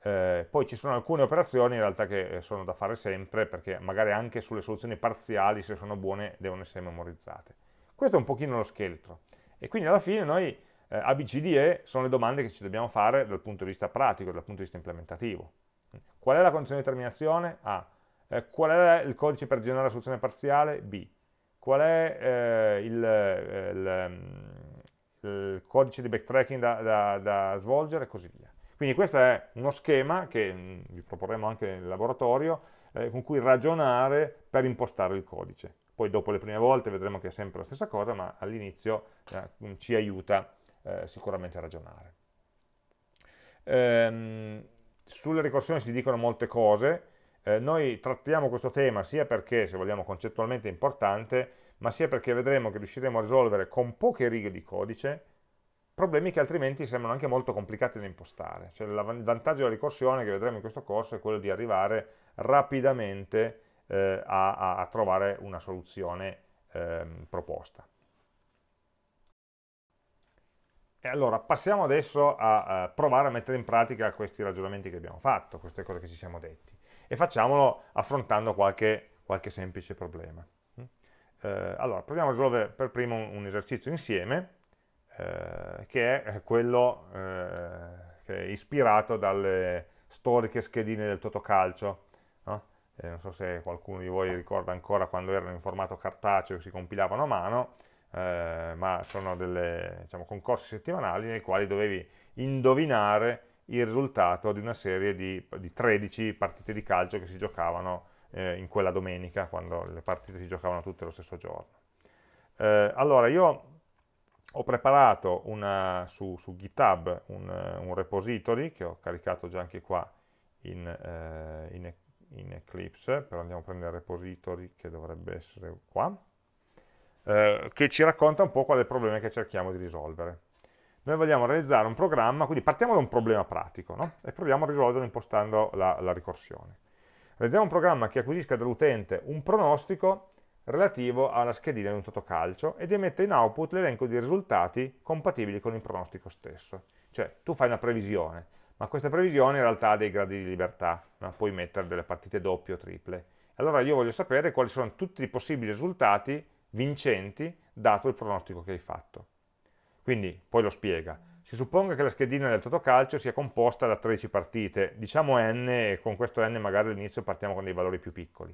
Eh, poi ci sono alcune operazioni in realtà che sono da fare sempre perché magari anche sulle soluzioni parziali se sono buone devono essere memorizzate. Questo è un pochino lo scheletro e quindi alla fine noi eh, ABCDE sono le domande che ci dobbiamo fare dal punto di vista pratico, dal punto di vista implementativo. Qual è la condizione di terminazione? A. Eh, qual è il codice per generare la soluzione parziale? B. Qual è eh, il, eh, il il codice di backtracking da, da, da, svolgere e così via. Quindi questo è uno schema che mm, vi proporremo anche nel laboratorio, eh, con cui ragionare per impostare il codice. Poi dopo le prime volte vedremo che è sempre la stessa cosa, ma all'inizio eh, ci aiuta eh, sicuramente a ragionare. Ehm, sulle ricorsioni si dicono molte cose, eh, noi trattiamo questo tema sia perché, se vogliamo, concettualmente importante, ma sia perché vedremo che riusciremo a risolvere con poche righe di codice problemi che altrimenti sembrano anche molto complicati da impostare. Cioè, il vantaggio della ricorsione che vedremo in questo corso è quello di arrivare rapidamente eh, a, a, trovare una soluzione eh, proposta. E allora passiamo adesso a, a, provare a mettere in pratica questi ragionamenti che abbiamo fatto, queste cose che ci siamo detti, e facciamolo affrontando qualche, qualche semplice problema. Eh, allora, proviamo a risolvere per primo un, un esercizio insieme, eh, che è quello eh, che è ispirato dalle storiche schedine del Totocalcio. No? non so se qualcuno di voi ricorda ancora quando erano in formato cartaceo e si compilavano a mano, eh, ma sono delle diciamo, concorsi settimanali nei quali dovevi indovinare il risultato di una serie di, di 13 partite di calcio che si giocavano eh, in quella domenica, quando le partite si giocavano tutte lo stesso giorno. Eh, allora, io ho preparato una, su, su, GitHub un, un, repository che ho caricato già anche qua in, eh, in, in, Eclipse, però andiamo a prendere il repository che dovrebbe essere qua, eh, che ci racconta un po' qual è il problema che cerchiamo di risolvere. Noi vogliamo realizzare un programma, quindi partiamo da un problema pratico, no? e proviamo a risolverlo impostando la, la ricorsione. Realizziamo un programma che acquisisca dall'utente un pronostico relativo alla schedina di un totocalcio ed emette in output l'elenco di risultati compatibili con il pronostico stesso. Cioè, tu fai una previsione, ma questa previsione in realtà ha dei gradi di libertà, no? puoi mettere delle partite doppie o triple. Allora io voglio sapere quali sono tutti i possibili risultati vincenti dato il pronostico che hai fatto. Quindi, poi lo spiega, si supponga che la schedina del Totocalcio sia composta da 13 partite, diciamo n e con questo n magari all'inizio partiamo con dei valori più piccoli.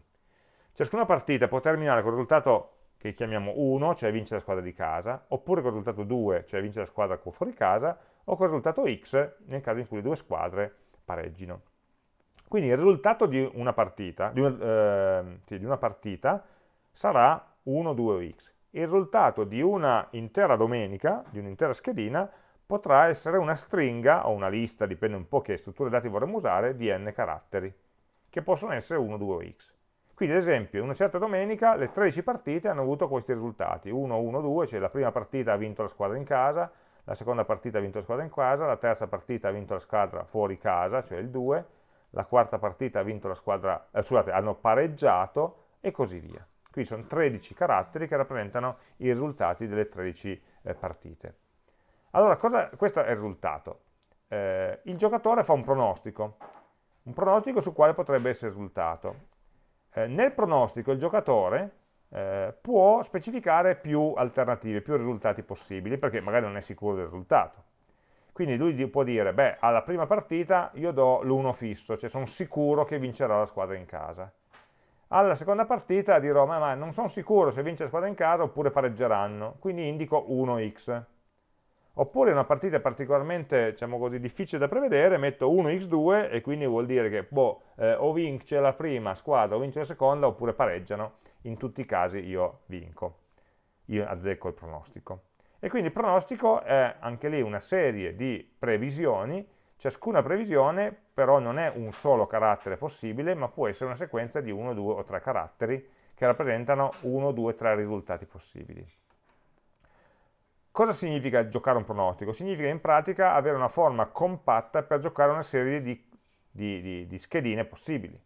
Ciascuna partita può terminare con il risultato che chiamiamo 1, cioè vince la squadra di casa, oppure con il risultato 2, cioè vince la squadra fuori casa, o con il risultato x nel caso in cui le due squadre pareggino. Quindi il risultato di una partita, di una, eh, sì, di una partita sarà 1, 2 o x. Il risultato di una intera domenica, di un'intera schedina, potrà essere una stringa o una lista, dipende un po' che strutture dati vorremmo usare, di n caratteri, che possono essere 1, 2 o x. Quindi ad esempio in una certa domenica le 13 partite hanno avuto questi risultati, 1, 1, 2, cioè la prima partita ha vinto la squadra in casa, la seconda partita ha vinto la squadra in casa, la terza partita ha vinto la squadra fuori casa, cioè il 2, la quarta partita ha vinto la squadra, eh, scusate, hanno pareggiato e così via. Qui sono 13 caratteri che rappresentano i risultati delle 13 eh, partite. Allora, cosa, questo è il risultato. Eh, il giocatore fa un pronostico, un pronostico sul quale potrebbe essere risultato. Eh, nel pronostico il giocatore eh, può specificare più alternative, più risultati possibili, perché magari non è sicuro del risultato. Quindi lui può dire, beh, alla prima partita io do l'1 fisso, cioè sono sicuro che vincerà la squadra in casa. Alla seconda partita dirò, ma, ma non sono sicuro se vince la squadra in casa oppure pareggeranno, quindi indico 1x. Oppure una partita particolarmente, diciamo così, difficile da prevedere, metto 1x2 e quindi vuol dire che boh, eh, o vince la prima squadra o vince la seconda oppure pareggiano. In tutti i casi io vinco, io azzecco il pronostico. E quindi il pronostico è anche lì una serie di previsioni, ciascuna previsione però non è un solo carattere possibile, ma può essere una sequenza di 1, 2 o 3 caratteri che rappresentano 1, 2, 3 risultati possibili. Cosa significa giocare un pronostico? Significa in pratica avere una forma compatta per giocare una serie di, di, di, di schedine possibili.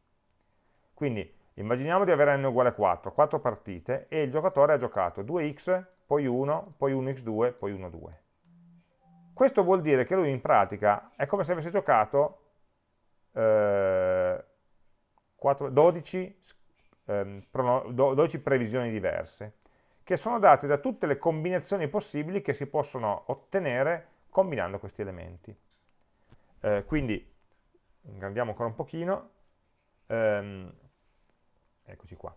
Quindi immaginiamo di avere n uguale 4, 4 partite, e il giocatore ha giocato 2x, poi 1, poi 1x2, poi 1, 2. Questo vuol dire che lui in pratica è come se avesse giocato eh, 4, 12, eh, 12 previsioni diverse che sono date da tutte le combinazioni possibili che si possono ottenere combinando questi elementi. Eh, quindi, ingrandiamo ancora un pochino, ehm, eccoci qua.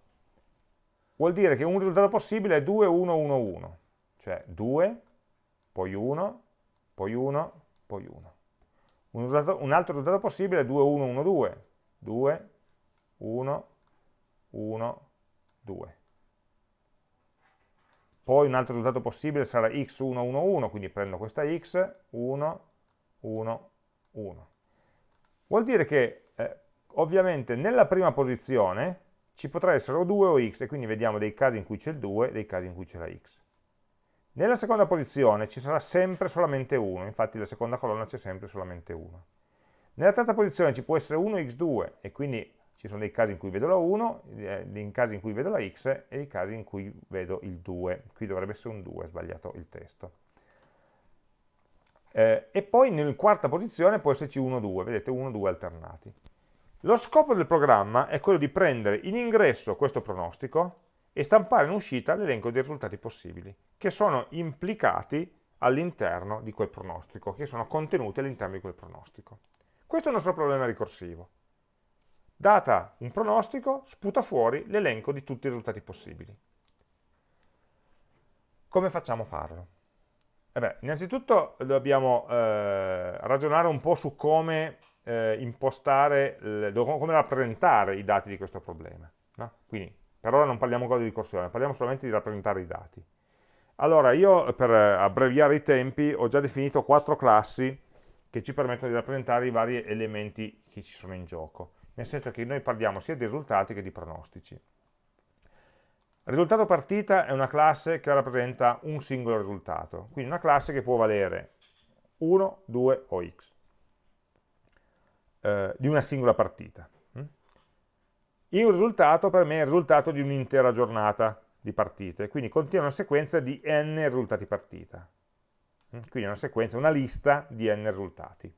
Vuol dire che un risultato possibile è 2, 1, 1, 1, cioè 2, poi 1, poi 1, poi 1. Un, risultato, un altro risultato possibile è 2, 1, 1, 2, 2, 1, 1, 2. Poi un altro risultato possibile sarà x1, 1, 1, quindi prendo questa x, 1, 1, 1. Vuol dire che eh, ovviamente nella prima posizione ci potrà essere o 2 o x, e quindi vediamo dei casi in cui c'è il 2 e dei casi in cui c'è la x. Nella seconda posizione ci sarà sempre solamente 1, infatti nella seconda colonna c'è sempre solamente 1. Nella terza posizione ci può essere 1x2 e quindi ci sono dei casi in cui vedo la 1, eh, dei casi in cui vedo la x e dei casi in cui vedo il 2. Qui dovrebbe essere un 2, sbagliato il testo. Eh, e poi nella quarta posizione può esserci 1, 2, vedete 1, 2 alternati. Lo scopo del programma è quello di prendere in ingresso questo pronostico e stampare in uscita l'elenco dei risultati possibili, che sono implicati all'interno di quel pronostico, che sono contenuti all'interno di quel pronostico. Questo è il nostro problema ricorsivo. Data un pronostico, sputa fuori l'elenco di tutti i risultati possibili. Come facciamo a farlo? Eh beh, innanzitutto dobbiamo eh, ragionare un po' su come eh, impostare, come rappresentare i dati di questo problema. No? Quindi, per ora non parliamo ancora di ricorsione, parliamo solamente di rappresentare i dati. Allora, io per abbreviare i tempi ho già definito quattro classi che ci permettono di rappresentare i vari elementi che ci sono in gioco nel senso che noi parliamo sia di risultati che di pronostici. Risultato partita è una classe che rappresenta un singolo risultato, quindi una classe che può valere 1, 2 o x, eh, di una singola partita. Mm? Il risultato per me è il risultato di un'intera giornata di partite, quindi contiene una sequenza di n risultati partita. Mm? Quindi una sequenza, una lista di n risultati.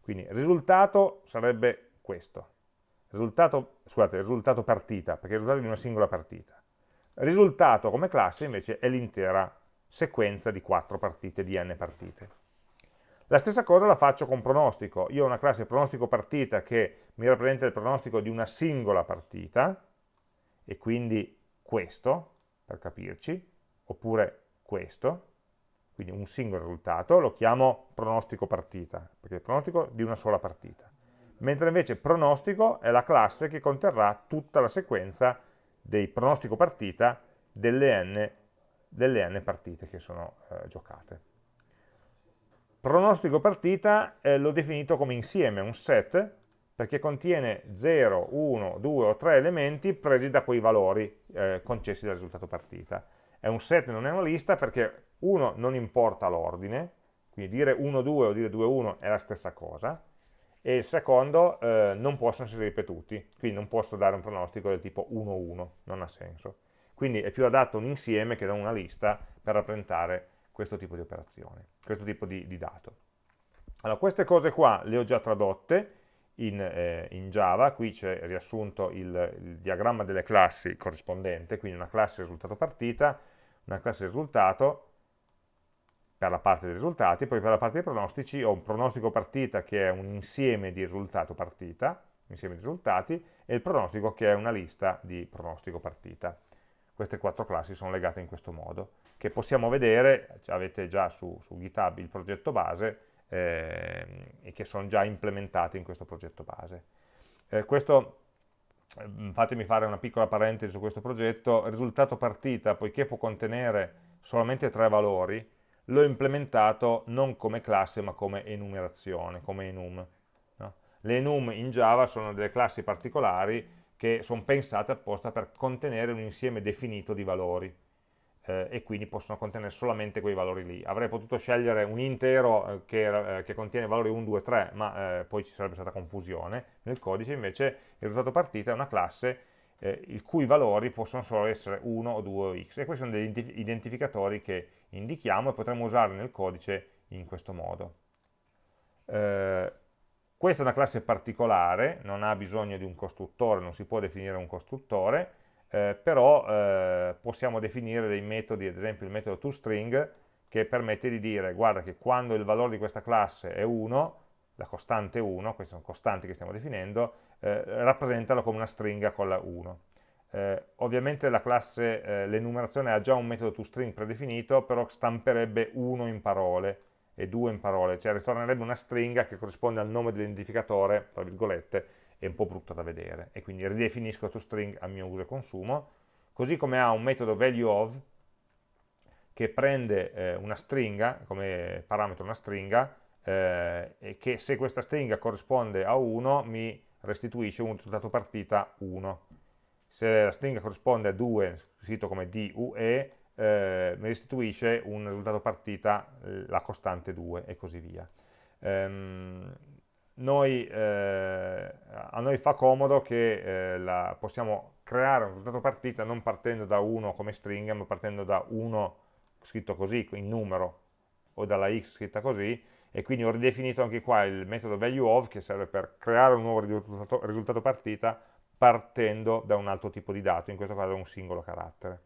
Quindi risultato sarebbe questo. Risultato, scusate, risultato partita, perché è il risultato di una singola partita. Risultato come classe invece è l'intera sequenza di quattro partite, di n partite. La stessa cosa la faccio con pronostico. Io ho una classe pronostico partita che mi rappresenta il pronostico di una singola partita, e quindi questo, per capirci, oppure questo, quindi un singolo risultato, lo chiamo pronostico partita, perché è il pronostico di una sola partita mentre invece pronostico è la classe che conterrà tutta la sequenza dei pronostico partita delle n, delle n partite che sono eh, giocate. Pronostico partita eh, l'ho definito come insieme, un set, perché contiene 0, 1, 2 o 3 elementi presi da quei valori eh, concessi dal risultato partita. È un set, non è una lista, perché uno non importa l'ordine, quindi dire 1, 2 o dire 2, 1 è la stessa cosa, e il secondo eh, non possono essere ripetuti, quindi non posso dare un pronostico del tipo 1, 1, non ha senso. Quindi è più adatto un insieme che non una lista per rappresentare questo tipo di operazione, questo tipo di, di dato. Allora, queste cose qua le ho già tradotte in, eh, in Java, qui c'è riassunto il, il, diagramma delle classi corrispondente, quindi una classe risultato partita, una classe risultato, per la parte dei risultati, poi per la parte dei pronostici ho un pronostico partita che è un insieme di risultato partita, insieme di risultati, e il pronostico che è una lista di pronostico partita. Queste quattro classi sono legate in questo modo, che possiamo vedere, avete già su, su GitHub il progetto base, eh, e che sono già implementate in questo progetto base. Eh, questo, fatemi fare una piccola parentesi su questo progetto, risultato partita, poiché può contenere solamente tre valori, l'ho implementato non come classe ma come enumerazione, come enum. No? Le enum in Java sono delle classi particolari che sono pensate apposta per contenere un insieme definito di valori eh, e quindi possono contenere solamente quei valori lì. Avrei potuto scegliere un intero eh, che, eh, che, contiene valori 1, 2, 3, ma eh, poi ci sarebbe stata confusione nel codice, invece il risultato partita è una classe eh, il cui valori possono solo essere 1 o 2 o x e questi sono degli identificatori che indichiamo e potremo usarli nel codice in questo modo. Eh, questa è una classe particolare, non ha bisogno di un costruttore, non si può definire un costruttore, eh, però eh, possiamo definire dei metodi, ad esempio il metodo toString, che permette di dire, guarda che quando il valore di questa classe è 1, la costante 1, queste sono costanti che stiamo definendo, eh, rappresentalo come una stringa con la 1. Eh, ovviamente la classe, eh, l'enumerazione ha già un metodo toString predefinito, però stamperebbe 1 in parole e 2 in parole, cioè ritornerebbe una stringa che corrisponde al nome dell'identificatore, tra virgolette, è un po' brutta da vedere, e quindi ridefinisco toString a mio uso e consumo, così come ha un metodo valueOf, che prende eh, una stringa, come parametro una stringa, eh, e che se questa stringa corrisponde a 1 mi restituisce un risultato partita 1. Se la stringa corrisponde a 2, scritto come DUE, eh, mi restituisce un risultato partita, la costante 2 e così via. Ehm, noi, eh, a noi fa comodo che eh, la, possiamo creare un risultato partita non partendo da 1 come stringa, ma partendo da 1 scritto così, in numero, o dalla x scritta così, e quindi ho ridefinito anche qua il metodo valueOf che serve per creare un nuovo risultato, risultato partita partendo da un altro tipo di dato, in questo caso da un singolo carattere.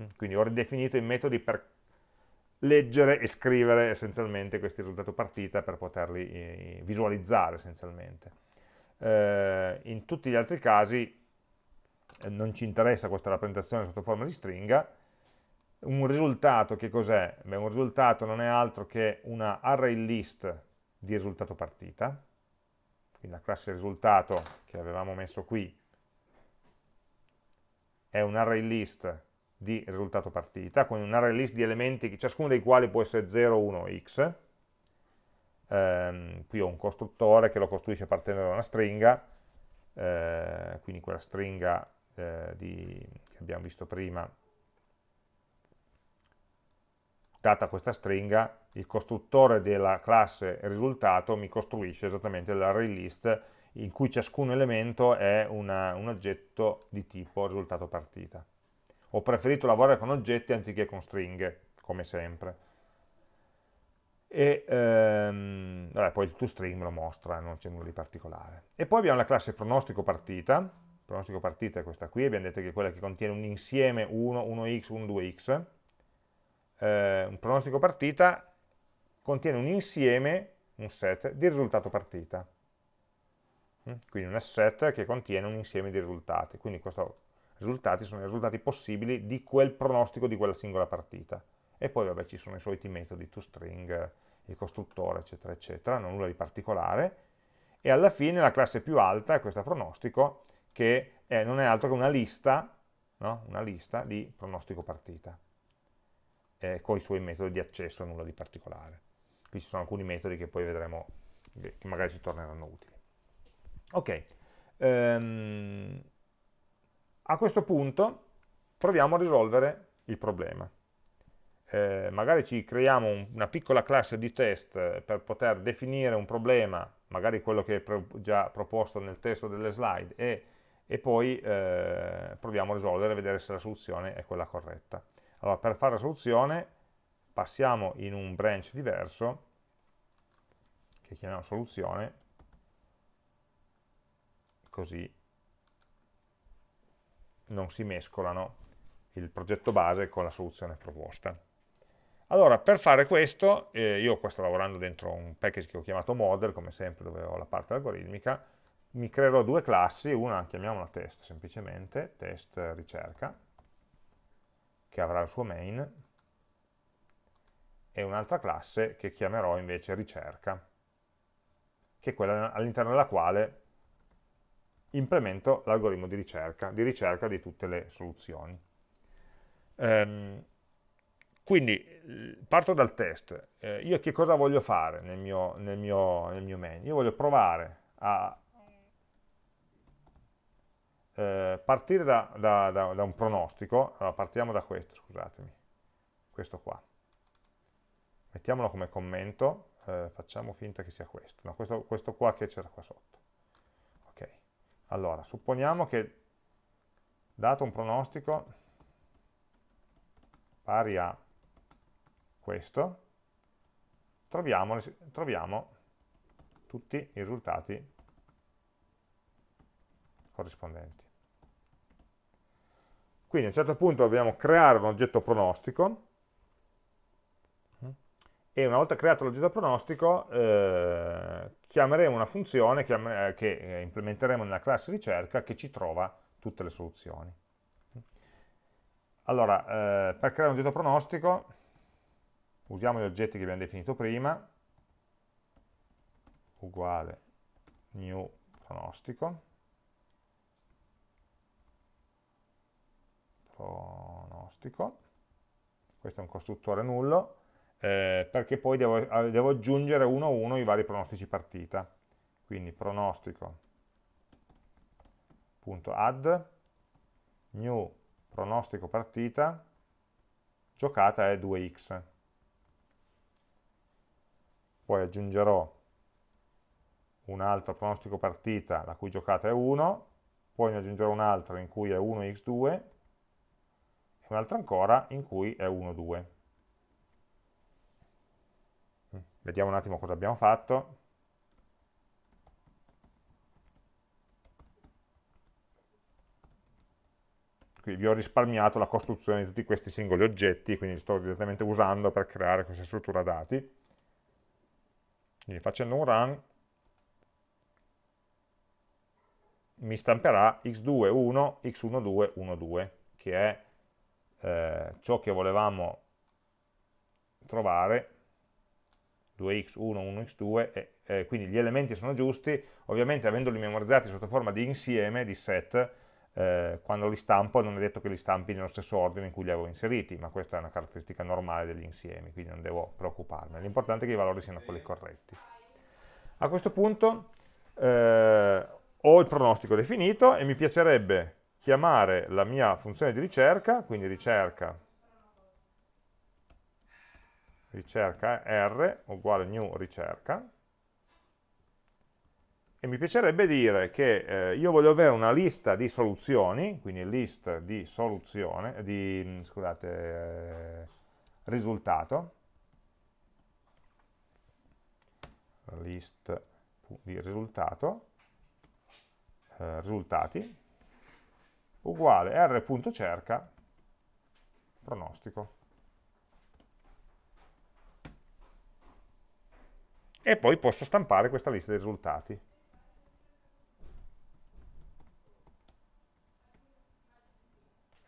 Mm, quindi ho ridefinito i metodi per leggere e scrivere essenzialmente questi risultati partita per poterli eh, visualizzare essenzialmente. Eh, in tutti gli altri casi eh, non ci interessa questa rappresentazione sotto forma di stringa, un risultato che cos'è? Un risultato non è altro che una array list di risultato partita, quindi la classe risultato che avevamo messo qui è un array list di risultato partita, quindi un array list di elementi, ciascuno dei quali può essere 0, 1, x. Ehm, qui ho un costruttore che lo costruisce partendo da una stringa, eh, quindi quella stringa eh, di, che abbiamo visto prima data questa stringa, il costruttore della classe risultato mi costruisce esattamente l'array list in cui ciascun elemento è una, un oggetto di tipo risultato partita. Ho preferito lavorare con oggetti anziché con stringhe, come sempre. E ehm, vabbè, poi il toString lo mostra, non c'è nulla di particolare. E poi abbiamo la classe pronostico partita, pronostico partita è questa qui, abbiamo detto che è quella che contiene un insieme 1, 1x, 1, 2x, eh, un pronostico partita contiene un insieme, un set, di risultato partita. Mm? Quindi un asset che contiene un insieme di risultati. Quindi questi risultati sono i risultati possibili di quel pronostico di quella singola partita. E poi vabbè ci sono i soliti metodi toString, il costruttore, eccetera, eccetera, non nulla di particolare. E alla fine la classe più alta è questa pronostico, che è, non è altro che una lista no? una lista di pronostico partita, eh, con i suoi metodi di accesso, nulla di particolare. Qui ci sono alcuni metodi che poi vedremo, che magari ci torneranno utili. Ok, ehm, a questo punto proviamo a risolvere il problema. Eh, magari ci creiamo un, una piccola classe di test per poter definire un problema, magari quello che è pro già proposto nel testo delle slide, e, e poi eh, proviamo a risolvere e vedere se la soluzione è quella corretta. Allora, per fare la soluzione passiamo in un branch diverso, che chiamiamo soluzione, così non si mescolano il progetto base con la soluzione proposta. Allora, per fare questo, eh, io qua sto lavorando dentro un package che ho chiamato model, come sempre dove ho la parte algoritmica, mi creerò due classi, una chiamiamola test semplicemente, test ricerca, che avrà il suo main, e un'altra classe che chiamerò invece ricerca, che è quella all'interno della quale implemento l'algoritmo di ricerca, di ricerca di tutte le soluzioni. Um, quindi parto dal test, eh, io che cosa voglio fare nel mio, nel, mio, nel mio, main? Io voglio provare a eh, partire da, da, da, da, un pronostico, allora partiamo da questo, scusatemi, questo qua, mettiamolo come commento, eh, facciamo finta che sia questo, no, questo, questo qua che c'era qua sotto. Ok, allora supponiamo che dato un pronostico pari a questo, troviamo, troviamo tutti i risultati corrispondenti. Quindi a un certo punto dobbiamo creare un oggetto pronostico. E una volta creato l'oggetto pronostico eh, chiameremo una funzione che, che implementeremo nella classe ricerca che ci trova tutte le soluzioni. Allora, eh, per creare un oggetto pronostico usiamo gli oggetti che abbiamo definito prima, uguale new pronostico, pronostico, questo è un costruttore nullo, eh, perché poi devo, devo, aggiungere uno a uno i vari pronostici partita, quindi pronostico.add new pronostico partita giocata è 2x poi aggiungerò un altro pronostico partita la cui giocata è 1, poi ne aggiungerò un altro in cui è 1x2 un altro ancora in cui è 1,2. Mm, vediamo un attimo cosa abbiamo fatto. Qui vi ho risparmiato la costruzione di tutti questi singoli oggetti, quindi li sto direttamente usando per creare questa struttura dati. Quindi facendo un run mi stamperà x2, 1, x1, 2, 1, 2, che è eh, ciò che volevamo trovare, 2x, 1, 1x2, e, eh, quindi gli elementi sono giusti, ovviamente avendoli memorizzati sotto forma di insieme, di set, eh, quando li stampo non è detto che li stampi nello stesso ordine in cui li avevo inseriti, ma questa è una caratteristica normale degli insiemi, quindi non devo preoccuparmi. L'importante è che i valori siano quelli corretti. A questo punto eh, ho il pronostico definito e mi piacerebbe chiamare la mia funzione di ricerca, quindi ricerca, ricerca R uguale new ricerca, e mi piacerebbe dire che eh, io voglio avere una lista di soluzioni, quindi list di soluzione, di, scusate, eh, risultato, list di risultato, eh, risultati, uguale r.cerca pronostico. E poi posso stampare questa lista di risultati.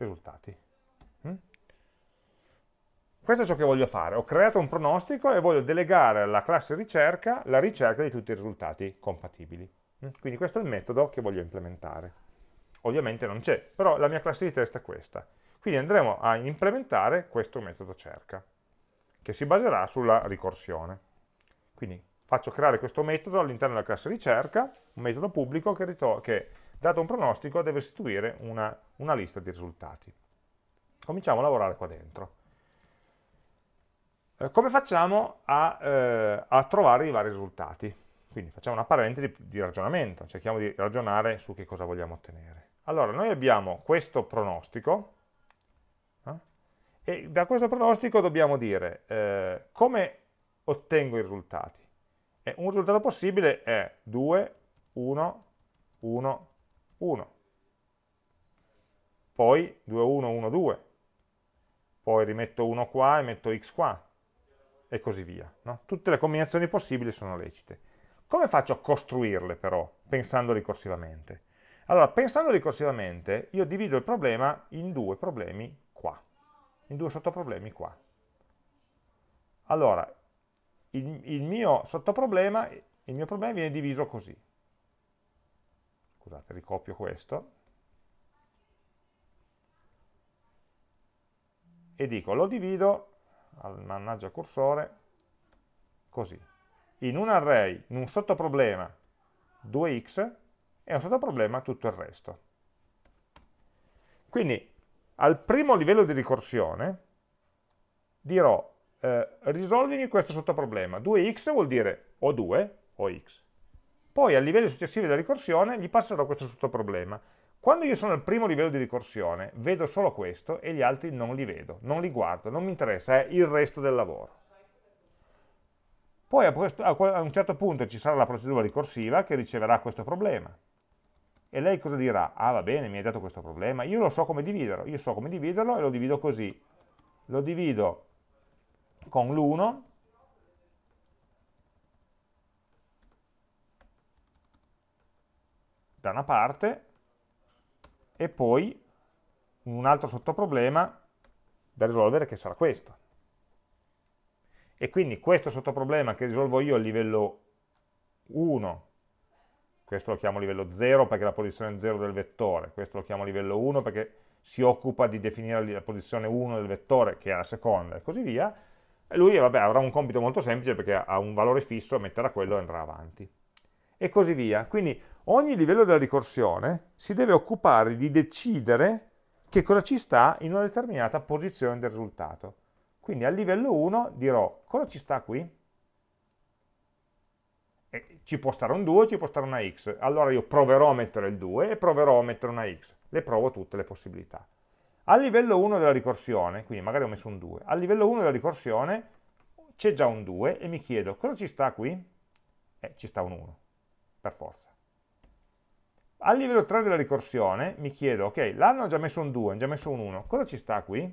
risultati. Mm? Questo è ciò che voglio fare. Ho creato un pronostico e voglio delegare alla classe ricerca la ricerca di tutti i risultati compatibili. Mm? Quindi questo è il metodo che voglio implementare. Ovviamente non c'è, però la mia classe di test è questa. Quindi andremo a implementare questo metodo cerca, che si baserà sulla ricorsione. Quindi faccio creare questo metodo all'interno della classe ricerca, un metodo pubblico che, che dato un pronostico deve istituire una, una lista di risultati. Cominciamo a lavorare qua dentro. Eh, come facciamo a, eh, a, trovare i vari risultati? Quindi facciamo una parentesi di, di ragionamento, cerchiamo di ragionare su che cosa vogliamo ottenere. Allora, noi abbiamo questo pronostico, eh, e da questo pronostico dobbiamo dire eh, come ottengo i risultati. E un risultato possibile è 2, 1, 1, 1. Poi 2, 1, 1, 2. Poi rimetto 1 qua e metto x qua. E così via. No? Tutte le combinazioni possibili sono lecite. Come faccio a costruirle però, pensando ricorsivamente? Allora, pensando ricorsivamente, io divido il problema in due problemi qua, in due sottoproblemi qua. Allora, il, il mio sottoproblema, il mio problema viene diviso così. Scusate, ricopio questo. E dico, lo divido, mannaggia cursore, così. In un array, in un sottoproblema 2x, e un sottoproblema tutto il resto. Quindi, al primo livello di ricorsione, dirò eh, risolvimi questo sottoproblema. 2x vuol dire o 2 o x. Poi a livelli successivi della ricorsione gli passerò questo sottoproblema. Quando io sono al primo livello di ricorsione, vedo solo questo e gli altri non li vedo, non li guardo, non mi interessa, è il resto del lavoro. Poi a, questo, a un certo punto ci sarà la procedura ricorsiva che riceverà questo problema. E lei cosa dirà? Ah va bene, mi hai dato questo problema, io lo so come dividerlo, io so come dividerlo e lo divido così. Lo divido con l'1 da una parte e poi un altro sottoproblema da risolvere che sarà questo. E quindi questo sottoproblema che risolvo io a livello 1, questo lo chiamo livello 0 perché è la posizione 0 del vettore, questo lo chiamo livello 1 perché si occupa di definire la posizione 1 del vettore che è la seconda e così via, e lui vabbè, avrà un compito molto semplice perché ha un valore fisso, metterà quello e andrà avanti. E così via. Quindi ogni livello della ricorsione si deve occupare di decidere che cosa ci sta in una determinata posizione del risultato. Quindi a livello 1 dirò cosa ci sta qui? E ci può stare un 2, ci può stare una x. Allora io proverò a mettere il 2 e proverò a mettere una x. Le provo tutte le possibilità. A livello 1 della ricorsione, quindi magari ho messo un 2, a livello 1 della ricorsione c'è già un 2 e mi chiedo cosa ci sta qui? Eh, ci sta un 1, per forza. A livello 3 della ricorsione mi chiedo, ok, l'hanno già messo un 2, hanno già messo un 1, cosa ci sta qui?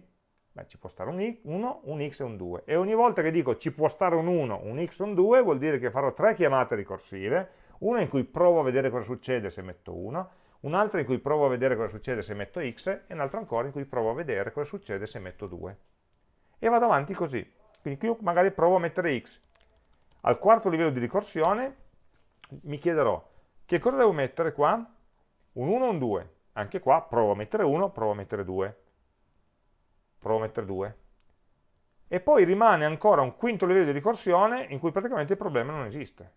Beh, ci può stare un 1, un x e un 2. E ogni volta che dico ci può stare un 1, un x e un 2, vuol dire che farò tre chiamate ricorsive, una in cui provo a vedere cosa succede se metto 1, un'altra in cui provo a vedere cosa succede se metto x e un'altra ancora in cui provo a vedere cosa succede se metto 2. E vado avanti così. Quindi qui magari provo a mettere x. Al quarto livello di ricorsione mi chiederò che cosa devo mettere qua? Un 1 o un 2? Anche qua provo a mettere 1, provo a mettere 2. Provo a mettere 2. E poi rimane ancora un quinto livello di ricorsione in cui praticamente il problema non esiste.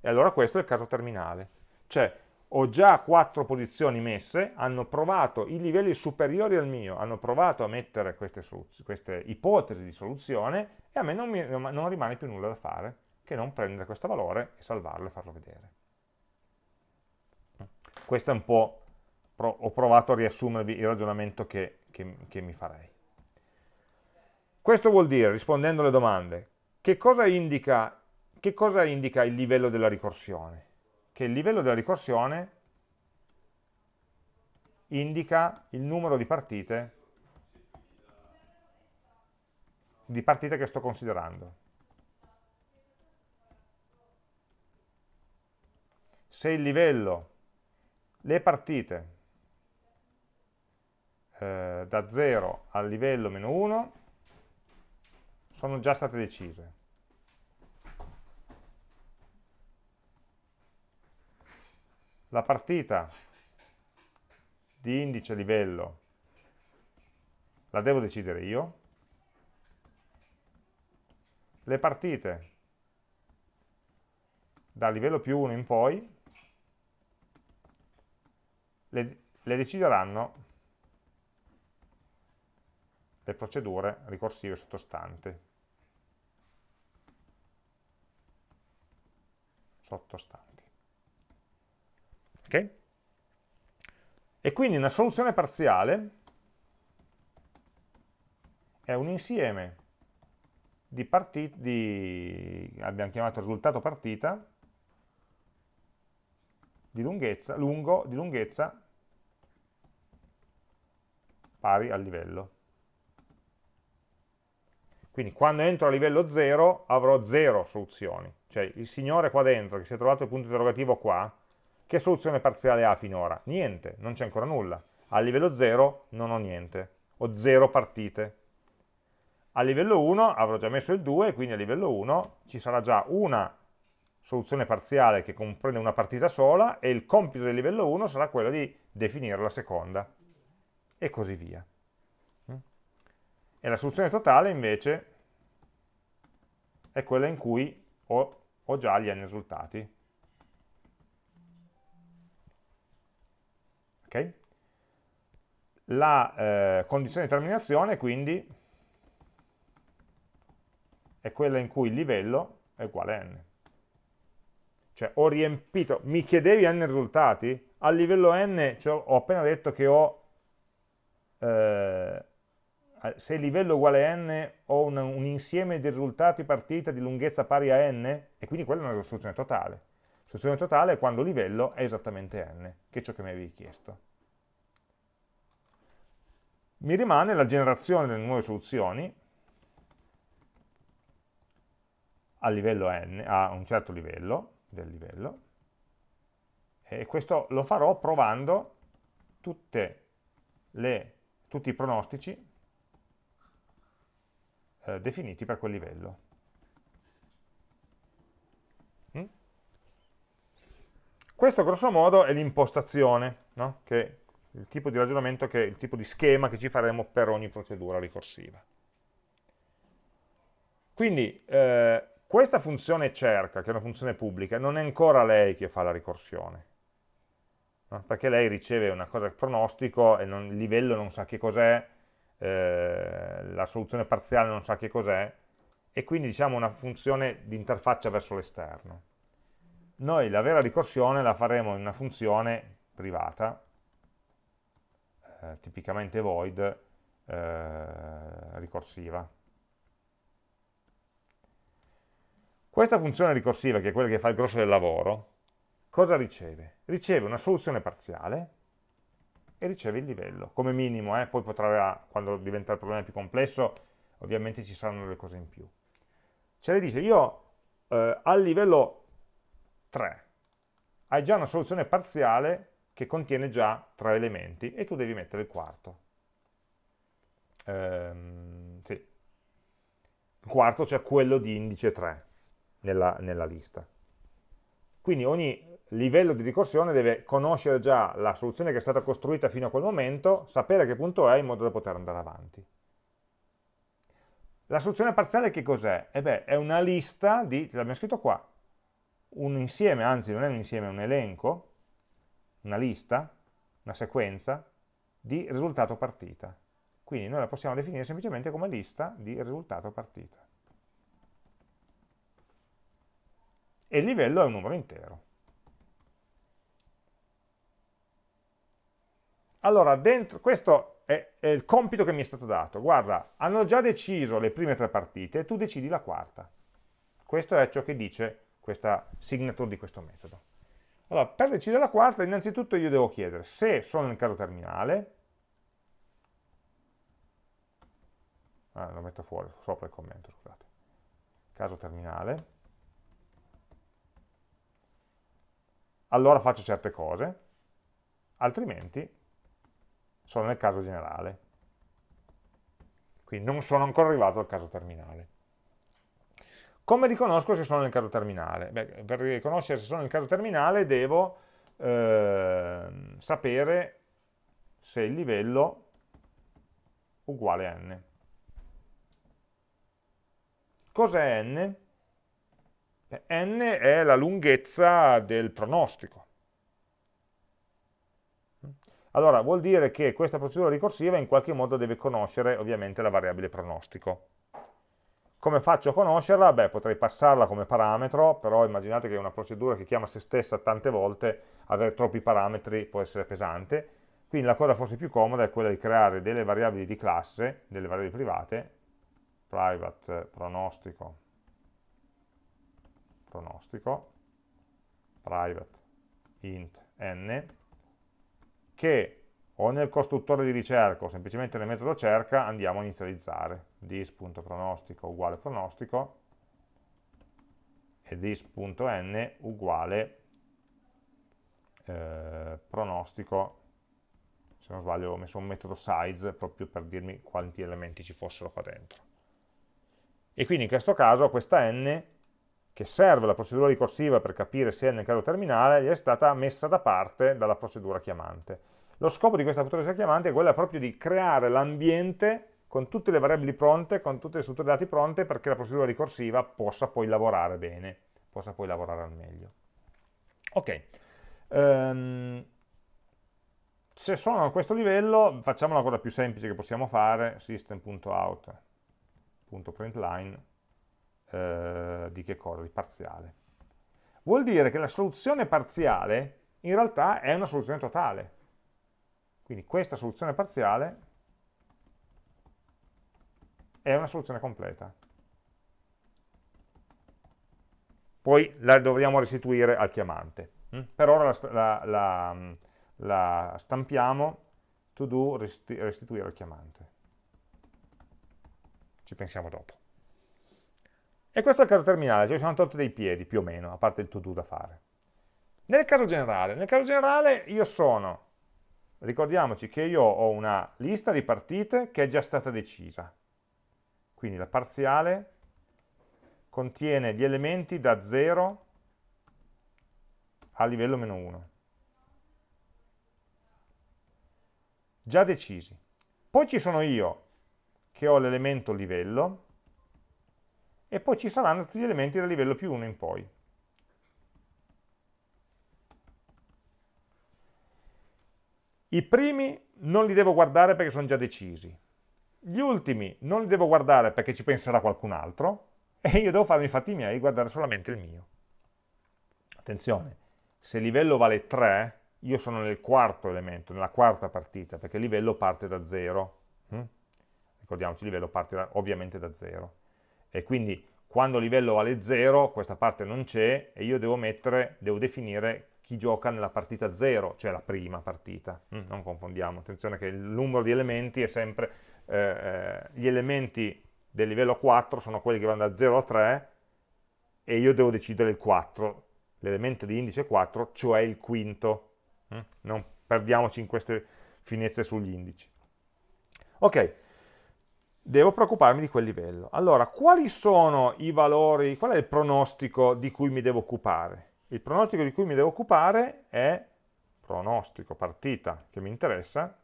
E allora questo è il caso terminale. Cioè, ho già quattro posizioni messe, hanno provato, i livelli superiori al mio, hanno provato a mettere queste, queste ipotesi di soluzione e a me non, mi, non, rimane più nulla da fare che non prendere questo valore e salvarlo e farlo vedere. Questo è un po', ho provato a riassumervi il ragionamento che, che, che mi farei. Questo vuol dire, rispondendo alle domande, che cosa indica, che cosa indica il livello della ricorsione? che il livello della ricorsione indica il numero di partite, di partite che sto considerando. Se il livello, le partite eh, da 0 al livello meno 1 sono già state decise. la partita di indice livello la devo decidere io, le partite dal livello più 1 in poi le, le decideranno le procedure ricorsive sottostanti. Sottostanti. Ok? E quindi una soluzione parziale è un insieme di partite, di, abbiamo chiamato risultato partita, di lunghezza, lungo, di lunghezza pari al livello. Quindi quando entro a livello 0 avrò 0 soluzioni. Cioè il signore qua dentro che si è trovato il punto interrogativo qua, che soluzione parziale ha finora? Niente, non c'è ancora nulla. A livello 0 non ho niente, ho 0 partite. A livello 1 avrò già messo il 2, quindi a livello 1 ci sarà già una soluzione parziale che comprende una partita sola e il compito del livello 1 sarà quello di definire la seconda e così via. E la soluzione totale invece è quella in cui ho, ho già gli n risultati. Okay? La eh, condizione di terminazione quindi è quella in cui il livello è uguale a n. Cioè ho riempito, mi chiedevi n risultati? A livello n cioè, ho appena detto che ho, eh, se livello è uguale a n, ho un, un, insieme di risultati partita di lunghezza pari a n, e quindi quella è una soluzione totale. Soluzione totale è quando livello è esattamente n, che è ciò che mi avevi chiesto. Mi rimane la generazione delle nuove soluzioni, a livello n, a un certo livello, del livello e questo lo farò provando le, tutti i pronostici eh, definiti per quel livello. Mm? Questo grosso modo è l'impostazione, no? il tipo di ragionamento, che, il tipo di schema che ci faremo per ogni procedura ricorsiva. Quindi eh, questa funzione cerca, che è una funzione pubblica, non è ancora lei che fa la ricorsione, no? perché lei riceve una cosa pronostico e non, il livello non sa che cos'è, eh, la soluzione parziale non sa che cos'è, e quindi diciamo una funzione di interfaccia verso l'esterno. Noi la vera ricorsione la faremo in una funzione privata, eh, tipicamente void, eh, ricorsiva. Questa funzione ricorsiva, che è quella che fa il grosso del lavoro, cosa riceve? Riceve una soluzione parziale e riceve il livello, come minimo, eh? poi potrà, quando diventa il problema più complesso, ovviamente ci saranno delle cose in più. Cioè le dice, io eh, al livello 3 hai già una soluzione parziale che contiene già tre elementi e tu devi mettere il quarto. Ehm, sì. Il quarto, cioè quello di indice 3 nella, nella lista. Quindi ogni livello di ricorsione deve conoscere già la soluzione che è stata costruita fino a quel momento, sapere a che punto è in modo da poter andare avanti. La soluzione parziale che cos'è? Eh beh, è una lista di, l'abbiamo scritto qua, un insieme, anzi non è un insieme, è un elenco, una lista, una sequenza di risultato partita. Quindi noi la possiamo definire semplicemente come lista di risultato partita. E il livello è un numero intero. Allora, dentro, questo è, è, il compito che mi è stato dato. Guarda, hanno già deciso le prime tre partite, tu decidi la quarta. Questo è ciò che dice questa signature di questo metodo. Allora, per decidere la quarta, innanzitutto io devo chiedere se sono nel caso terminale, ah, lo metto fuori, sopra il commento, scusate, caso terminale, allora faccio certe cose, altrimenti sono nel caso generale. Quindi non sono ancora arrivato al caso terminale. Come riconosco se sono nel caso terminale? Beh, per riconoscere se sono nel caso terminale devo eh, sapere se il livello uguale a n. Cos'è n? N è la lunghezza del pronostico. Allora, vuol dire che questa procedura ricorsiva in qualche modo deve conoscere ovviamente la variabile pronostico. Come faccio a conoscerla? Beh, potrei passarla come parametro, però immaginate che una procedura che chiama se stessa tante volte, avere troppi parametri può essere pesante, quindi la cosa forse più comoda è quella di creare delle variabili di classe, delle variabili private, private pronostico, pronostico, private int n, che o nel costruttore di ricerca o semplicemente nel metodo cerca andiamo a inizializzare. dis.pronostico uguale pronostico e dis.n uguale eh, pronostico. Se non sbaglio ho messo un metodo size proprio per dirmi quanti elementi ci fossero qua dentro. E quindi in questo caso questa n che serve la procedura ricorsiva per capire se è nel caso terminale gli è stata messa da parte dalla procedura chiamante lo scopo di questa procedura chiamante è quello proprio di creare l'ambiente con tutte le variabili pronte, con tutte le strutture dati pronte perché la procedura ricorsiva possa poi lavorare bene, possa poi lavorare al meglio. Ok, um, se sono a questo livello facciamo la cosa più semplice che possiamo fare, system.out.println eh, di che cosa? Di parziale. Vuol dire che la soluzione parziale in realtà è una soluzione totale, quindi questa soluzione parziale è una soluzione completa. Poi la dobbiamo restituire al chiamante. Mm? Per ora la, la, la, la stampiamo to do restituire al chiamante. Ci pensiamo dopo. E questo è il caso terminale, cioè ci sono tolte dei piedi più o meno, a parte il to do da fare. Nel caso generale, nel caso generale io sono ricordiamoci che io ho una lista di partite che è già stata decisa. Quindi la parziale contiene gli elementi da 0 a livello meno 1. Già decisi. Poi ci sono io che ho l'elemento livello e poi ci saranno tutti gli elementi da livello più 1 in poi. I primi non li devo guardare perché sono già decisi. Gli ultimi non li devo guardare perché ci penserà qualcun altro e io devo farmi i fatti miei e guardare solamente il mio. Attenzione, se il livello vale 3, io sono nel quarto elemento, nella quarta partita, perché il livello parte da 0. Hm? Ricordiamoci, il livello parte ovviamente da 0. E quindi quando il livello vale 0, questa parte non c'è e io devo mettere, devo definire chi gioca nella partita 0, cioè la prima partita, mm, non confondiamo, attenzione che il numero di elementi è sempre, eh, eh gli elementi del livello 4 sono quelli che vanno da 0 a 3 e io devo decidere il 4, l'elemento di indice 4, cioè il quinto, mm? non perdiamoci in queste finezze sugli indici. Ok, devo preoccuparmi di quel livello. Allora, quali sono i valori, qual è il pronostico di cui mi devo occupare? Il pronostico di cui mi devo occupare è pronostico partita che mi interessa,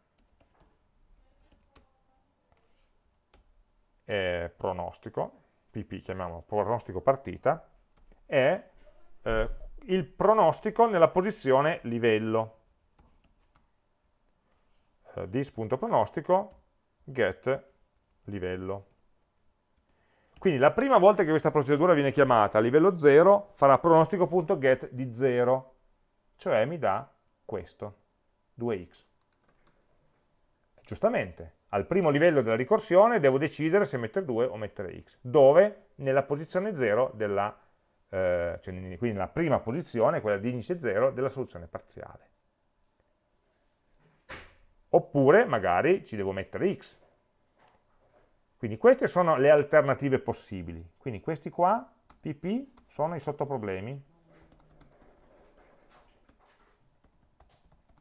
è pronostico, pp chiamiamolo pronostico partita, è eh, il pronostico nella posizione livello. Eh, dis.pronostico get livello. Quindi la prima volta che questa procedura viene chiamata a livello 0 farà pronostico.get di 0, cioè mi dà questo, 2x. Giustamente, al primo livello della ricorsione devo decidere se mettere 2 o mettere x. Dove? Nella posizione 0 della, eh, cioè quindi nella prima posizione, quella di indice 0, della soluzione parziale. Oppure magari ci devo mettere x, quindi queste sono le alternative possibili. Quindi questi qua, PP, sono i sottoproblemi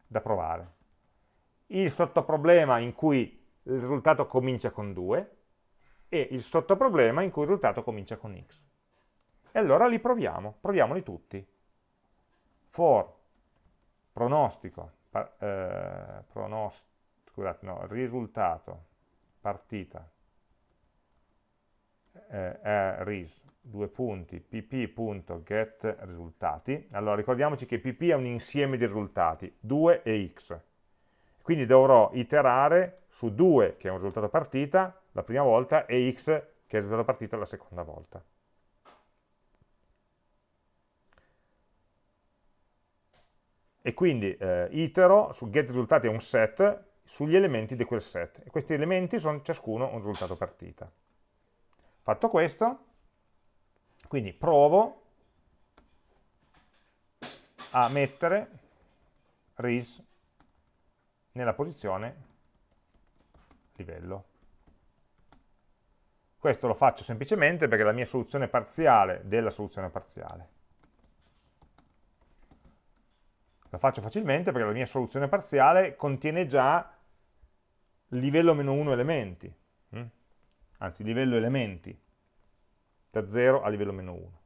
da provare. Il sottoproblema in cui il risultato comincia con 2 e il sottoproblema in cui il risultato comincia con x. E allora li proviamo, proviamoli tutti. For pronostico, eh, pronostico scusate, no, risultato partita eh, ris due punti pp.get risultati. Allora ricordiamoci che pp è un insieme di risultati, 2 e x. Quindi dovrò iterare su 2 che è un risultato partita la prima volta e x che è il risultato partita la seconda volta. E quindi eh, itero su get risultati è un set sugli elementi di quel set. E questi elementi sono ciascuno un risultato partita. Fatto questo, quindi provo a mettere ris nella posizione livello. Questo lo faccio semplicemente perché è la mia soluzione parziale della soluzione parziale. Lo faccio facilmente perché la mia soluzione parziale contiene già livello meno 1 elementi, hm? Anzi livello elementi, da 0 a livello meno 1.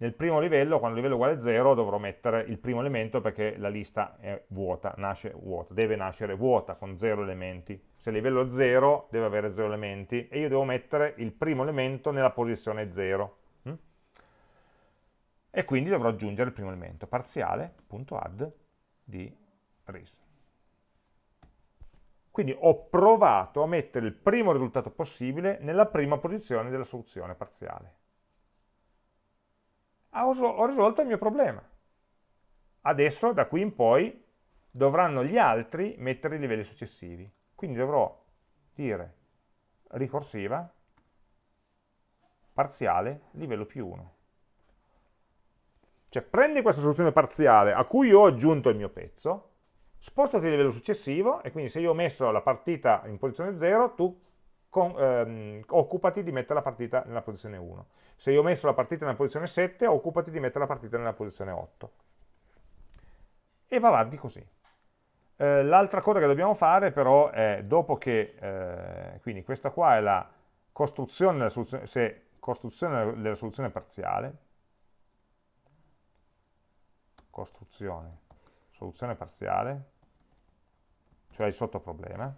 Nel primo livello, quando il livello è uguale a 0, dovrò mettere il primo elemento perché la lista è vuota, nasce vuota, deve nascere vuota con 0 elementi. Se il livello è 0, deve avere 0 elementi e io devo mettere il primo elemento nella posizione 0. Hm? E quindi dovrò aggiungere il primo elemento, parziale.add di ris. Quindi ho provato a mettere il primo risultato possibile nella prima posizione della soluzione parziale ho risolto il mio problema. Adesso, da qui in poi, dovranno gli altri mettere i livelli successivi. Quindi dovrò dire ricorsiva, parziale, livello più 1. Cioè prendi questa soluzione parziale a cui ho aggiunto il mio pezzo, spostati a livello successivo e quindi se io ho messo la partita in posizione 0, tu con, ehm, occupati di mettere la partita nella posizione 1. Se io ho messo la partita nella posizione 7, occupati di mettere la partita nella posizione 8. E va avanti così. Eh, L'altra cosa che dobbiamo fare però è, dopo che, eh, quindi questa qua è la costruzione della soluzione, se, costruzione della soluzione parziale, costruzione, soluzione parziale, cioè il sottoproblema,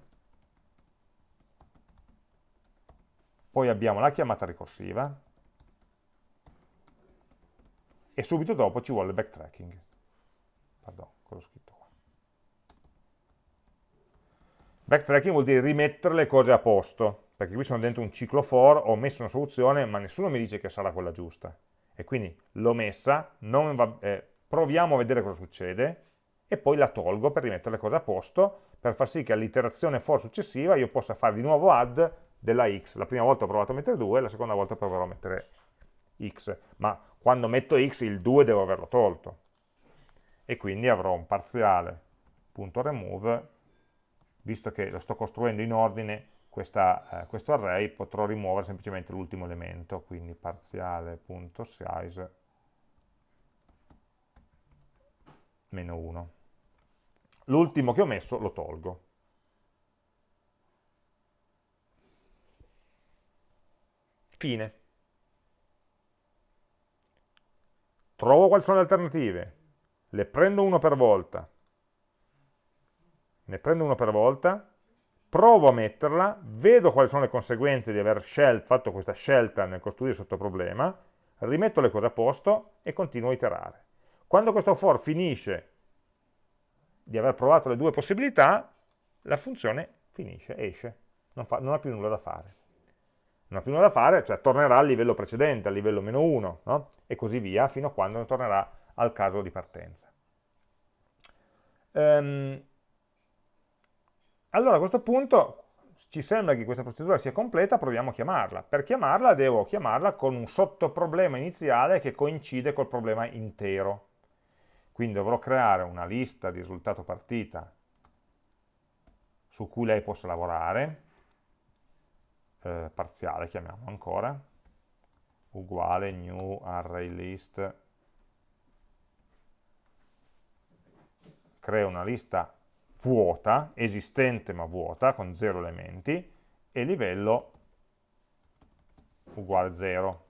poi abbiamo la chiamata ricorsiva e subito dopo ci vuole il backtracking. Pardon, cosa ho scritto qua? Backtracking vuol dire rimettere le cose a posto, perché qui sono dentro un ciclo for, ho messo una soluzione, ma nessuno mi dice che sarà quella giusta. E quindi l'ho messa, va, eh, proviamo a vedere cosa succede, e poi la tolgo per rimettere le cose a posto, per far sì che all'iterazione for successiva io possa fare di nuovo add della x. La prima volta ho provato a mettere 2, la seconda volta proverò a mettere x, ma quando metto x il 2 devo averlo tolto. E quindi avrò un parziale.remove, visto che lo sto costruendo in ordine questa, eh, questo array, potrò rimuovere semplicemente l'ultimo elemento, quindi parziale.size meno 1. L'ultimo che ho messo lo tolgo. Fine. Trovo quali sono le alternative, le prendo uno per volta, ne prendo uno per volta, provo a metterla, vedo quali sono le conseguenze di aver scelto, fatto questa scelta nel costruire sotto problema, rimetto le cose a posto e continuo a iterare. Quando questo for finisce di aver provato le due possibilità, la funzione finisce, esce, non, fa, non ha più nulla da fare non ha più nulla da fare, cioè tornerà al livello precedente, al livello meno 1, no? e così via, fino a quando tornerà al caso di partenza. Ehm, allora a questo punto ci sembra che questa procedura sia completa, proviamo a chiamarla. Per chiamarla devo chiamarla con un sottoproblema iniziale che coincide col problema intero. Quindi dovrò creare una lista di risultato partita su cui lei possa lavorare, eh, parziale, chiamiamo ancora, uguale new array list, creo una lista vuota, esistente ma vuota, con 0 elementi, e livello uguale 0.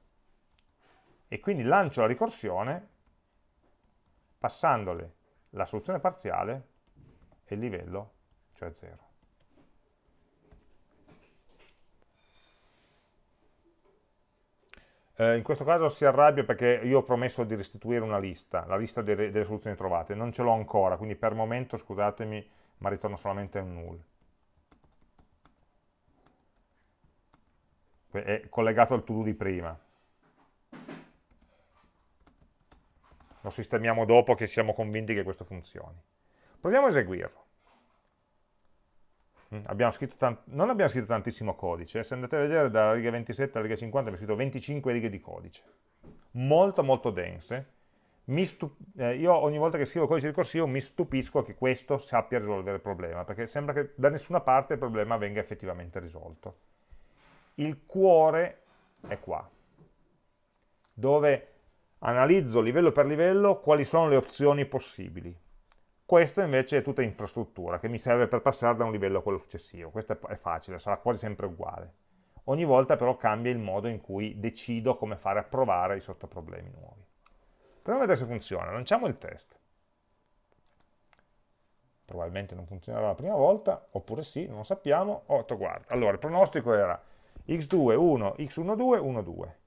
E quindi lancio la ricorsione passandole la soluzione parziale e il livello, cioè 0. Eh, in questo caso si arrabbia perché io ho promesso di restituire una lista, la lista delle, delle soluzioni trovate, non ce l'ho ancora, quindi per momento, scusatemi, ma ritorno solamente un null. È collegato al to-do di prima. Lo sistemiamo dopo che siamo convinti che questo funzioni. Proviamo a eseguirlo. Mm, abbiamo non abbiamo scritto tantissimo codice, se andate a vedere dalla riga 27 alla riga 50 abbiamo scritto 25 righe di codice, molto molto dense. Eh, io ogni volta che scrivo codice ricorsivo mi stupisco che questo sappia risolvere il problema, perché sembra che da nessuna parte il problema venga effettivamente risolto. Il cuore è qua, dove analizzo livello per livello quali sono le opzioni possibili questo invece è tutta infrastruttura che mi serve per passare da un livello a quello successivo. Questo è facile, sarà quasi sempre uguale. Ogni volta però cambia il modo in cui decido come fare a provare i sottoproblemi nuovi. Proviamo a vedere se funziona. Lanciamo il test. Probabilmente non funzionerà la prima volta, oppure sì, non lo sappiamo. Oh, guarda. Allora, il pronostico era x2, 1, x1, 2, 1, 2.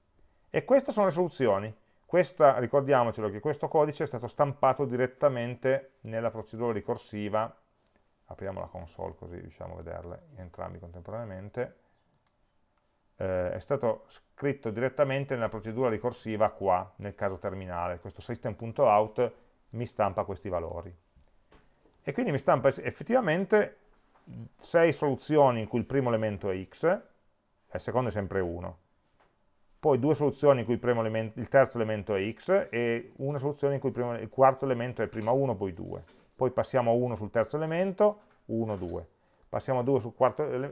E queste sono le soluzioni. Questa, ricordiamocelo che questo codice è stato stampato direttamente nella procedura ricorsiva, apriamo la console così riusciamo a vederle entrambi contemporaneamente, eh, è stato scritto direttamente nella procedura ricorsiva qua, nel caso terminale, questo system.out mi stampa questi valori. E quindi mi stampa effettivamente sei soluzioni in cui il primo elemento è x, e il secondo è sempre 1 poi due soluzioni in cui il, il terzo elemento è x e una soluzione in cui il, il quarto elemento è prima 1 poi 2. Poi passiamo a 1 sul terzo elemento, 1, 2. Passiamo a 2 sul,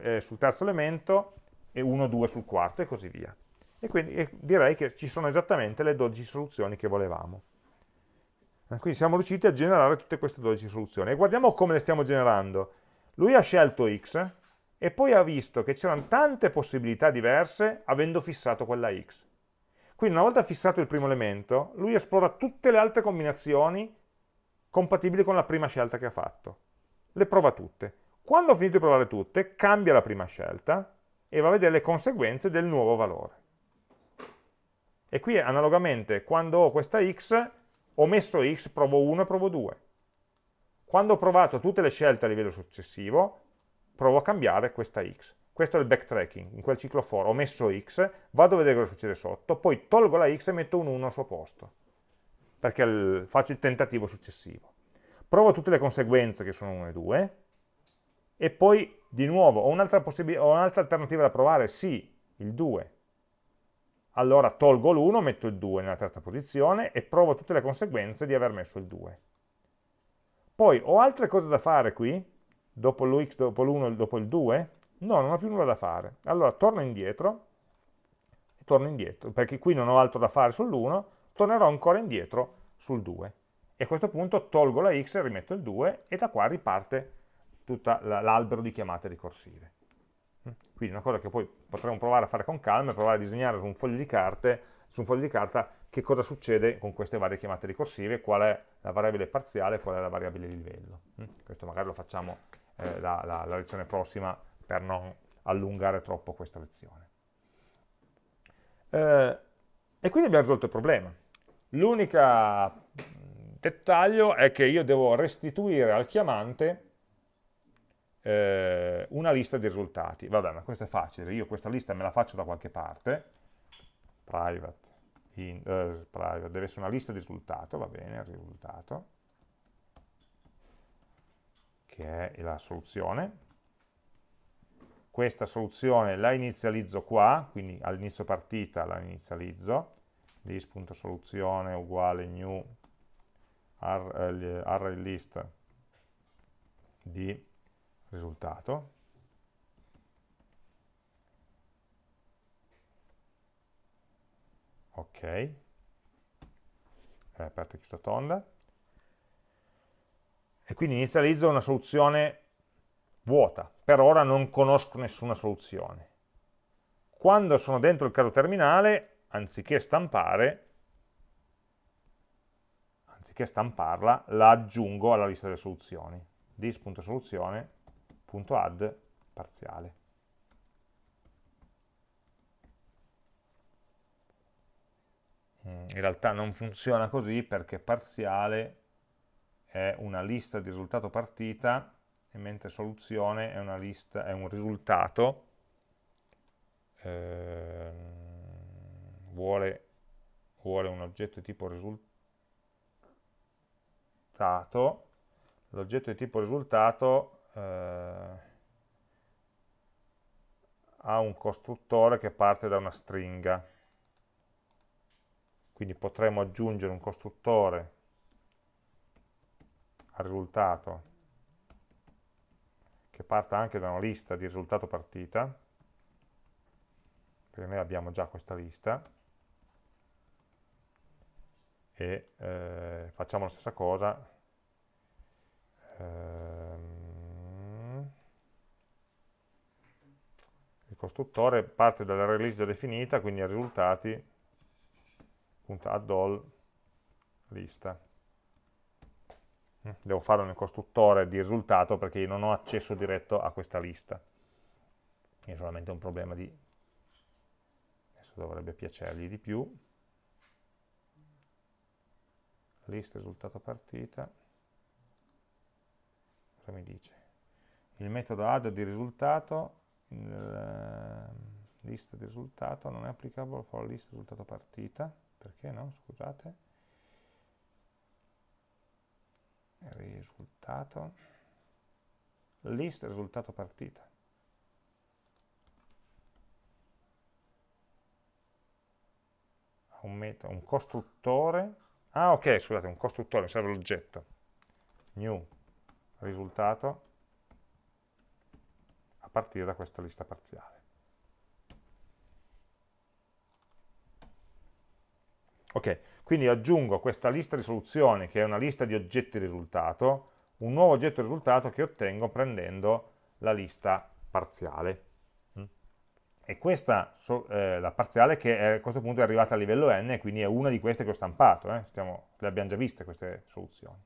eh, sul terzo elemento e 1, 2 sul quarto e così via. E quindi eh, direi che ci sono esattamente le 12 soluzioni che volevamo. Eh, quindi siamo riusciti a generare tutte queste 12 soluzioni. E guardiamo come le stiamo generando. Lui ha scelto x, e poi ha visto che c'erano tante possibilità diverse avendo fissato quella x. Quindi una volta fissato il primo elemento, lui esplora tutte le altre combinazioni compatibili con la prima scelta che ha fatto. Le prova tutte. Quando ha finito di provare tutte, cambia la prima scelta e va a vedere le conseguenze del nuovo valore. E qui analogamente, quando ho questa x, ho messo x, provo 1 e provo 2. Quando ho provato tutte le scelte a livello successivo, provo a cambiare questa x. Questo è il backtracking, in quel ciclo for ho messo x, vado a vedere cosa succede sotto, poi tolgo la x e metto un 1 al suo posto, perché il, faccio il tentativo successivo. Provo tutte le conseguenze che sono 1 e 2, e poi di nuovo ho un'altra un alternativa da provare, sì, il 2. Allora tolgo l'1, metto il 2 nella terza posizione e provo tutte le conseguenze di aver messo il 2. Poi ho altre cose da fare qui, dopo l'x, dopo l'1 e dopo il 2? No, non ho più nulla da fare. Allora torno indietro, e torno indietro, perché qui non ho altro da fare sull'1, tornerò ancora indietro sul 2. E a questo punto tolgo la x rimetto il 2 e da qua riparte tutto l'albero di chiamate ricorsive. Quindi una cosa che poi potremo provare a fare con calma è provare a disegnare su un foglio di, carte, su un foglio di carta che cosa succede con queste varie chiamate ricorsive, qual è la variabile parziale e qual è la variabile di livello. Questo magari lo facciamo eh, la, la, la lezione prossima per non allungare troppo questa lezione. Eh, e quindi abbiamo risolto il problema. L'unico dettaglio è che io devo restituire al chiamante eh, una lista di risultati. Vabbè, ma questo è facile, io questa lista me la faccio da qualche parte, private, in, uh, private deve essere una lista di risultato, va bene, risultato, che è la soluzione. Questa soluzione la inizializzo qua, quindi all'inizio partita la inizializzo, list.soluzione uguale new array list di risultato. Ok, è aperta questa tonda e quindi inizializzo una soluzione vuota. Per ora non conosco nessuna soluzione. Quando sono dentro il caso terminale, anziché stampare, anziché stamparla, la aggiungo alla lista delle soluzioni. dis.soluzione add parziale. Mm, in realtà non funziona così perché parziale è una lista di risultato partita mentre soluzione è, una lista, è un risultato eh, vuole, vuole un oggetto di tipo risultato l'oggetto di tipo risultato eh, ha un costruttore che parte da una stringa. Quindi potremmo aggiungere un costruttore al risultato che parta anche da una lista di risultato partita perché noi abbiamo già questa lista e eh, facciamo la stessa cosa ehm, il costruttore parte dalla release già definita quindi i risultati add all lista devo farlo nel costruttore di risultato perché io non ho accesso diretto a questa lista. È solamente un problema di adesso dovrebbe piacergli di più. List risultato partita. Cosa mi dice? Il metodo add di risultato uh, list di risultato non è applicabile for list risultato partita. Perché no? Scusate. Risultato. List risultato partita. Un, metodo, un costruttore. Ah, ok, scusate, un costruttore, mi serve l'oggetto. New risultato a partire da questa lista parziale. Ok, quindi aggiungo questa lista di soluzioni, che è una lista di oggetti risultato, un nuovo oggetto risultato che ottengo prendendo la lista parziale. Mm. E questa, eh, la parziale che a questo punto è arrivata a livello n, quindi è una di queste che ho stampato, eh? Stiamo, le abbiamo già viste queste soluzioni.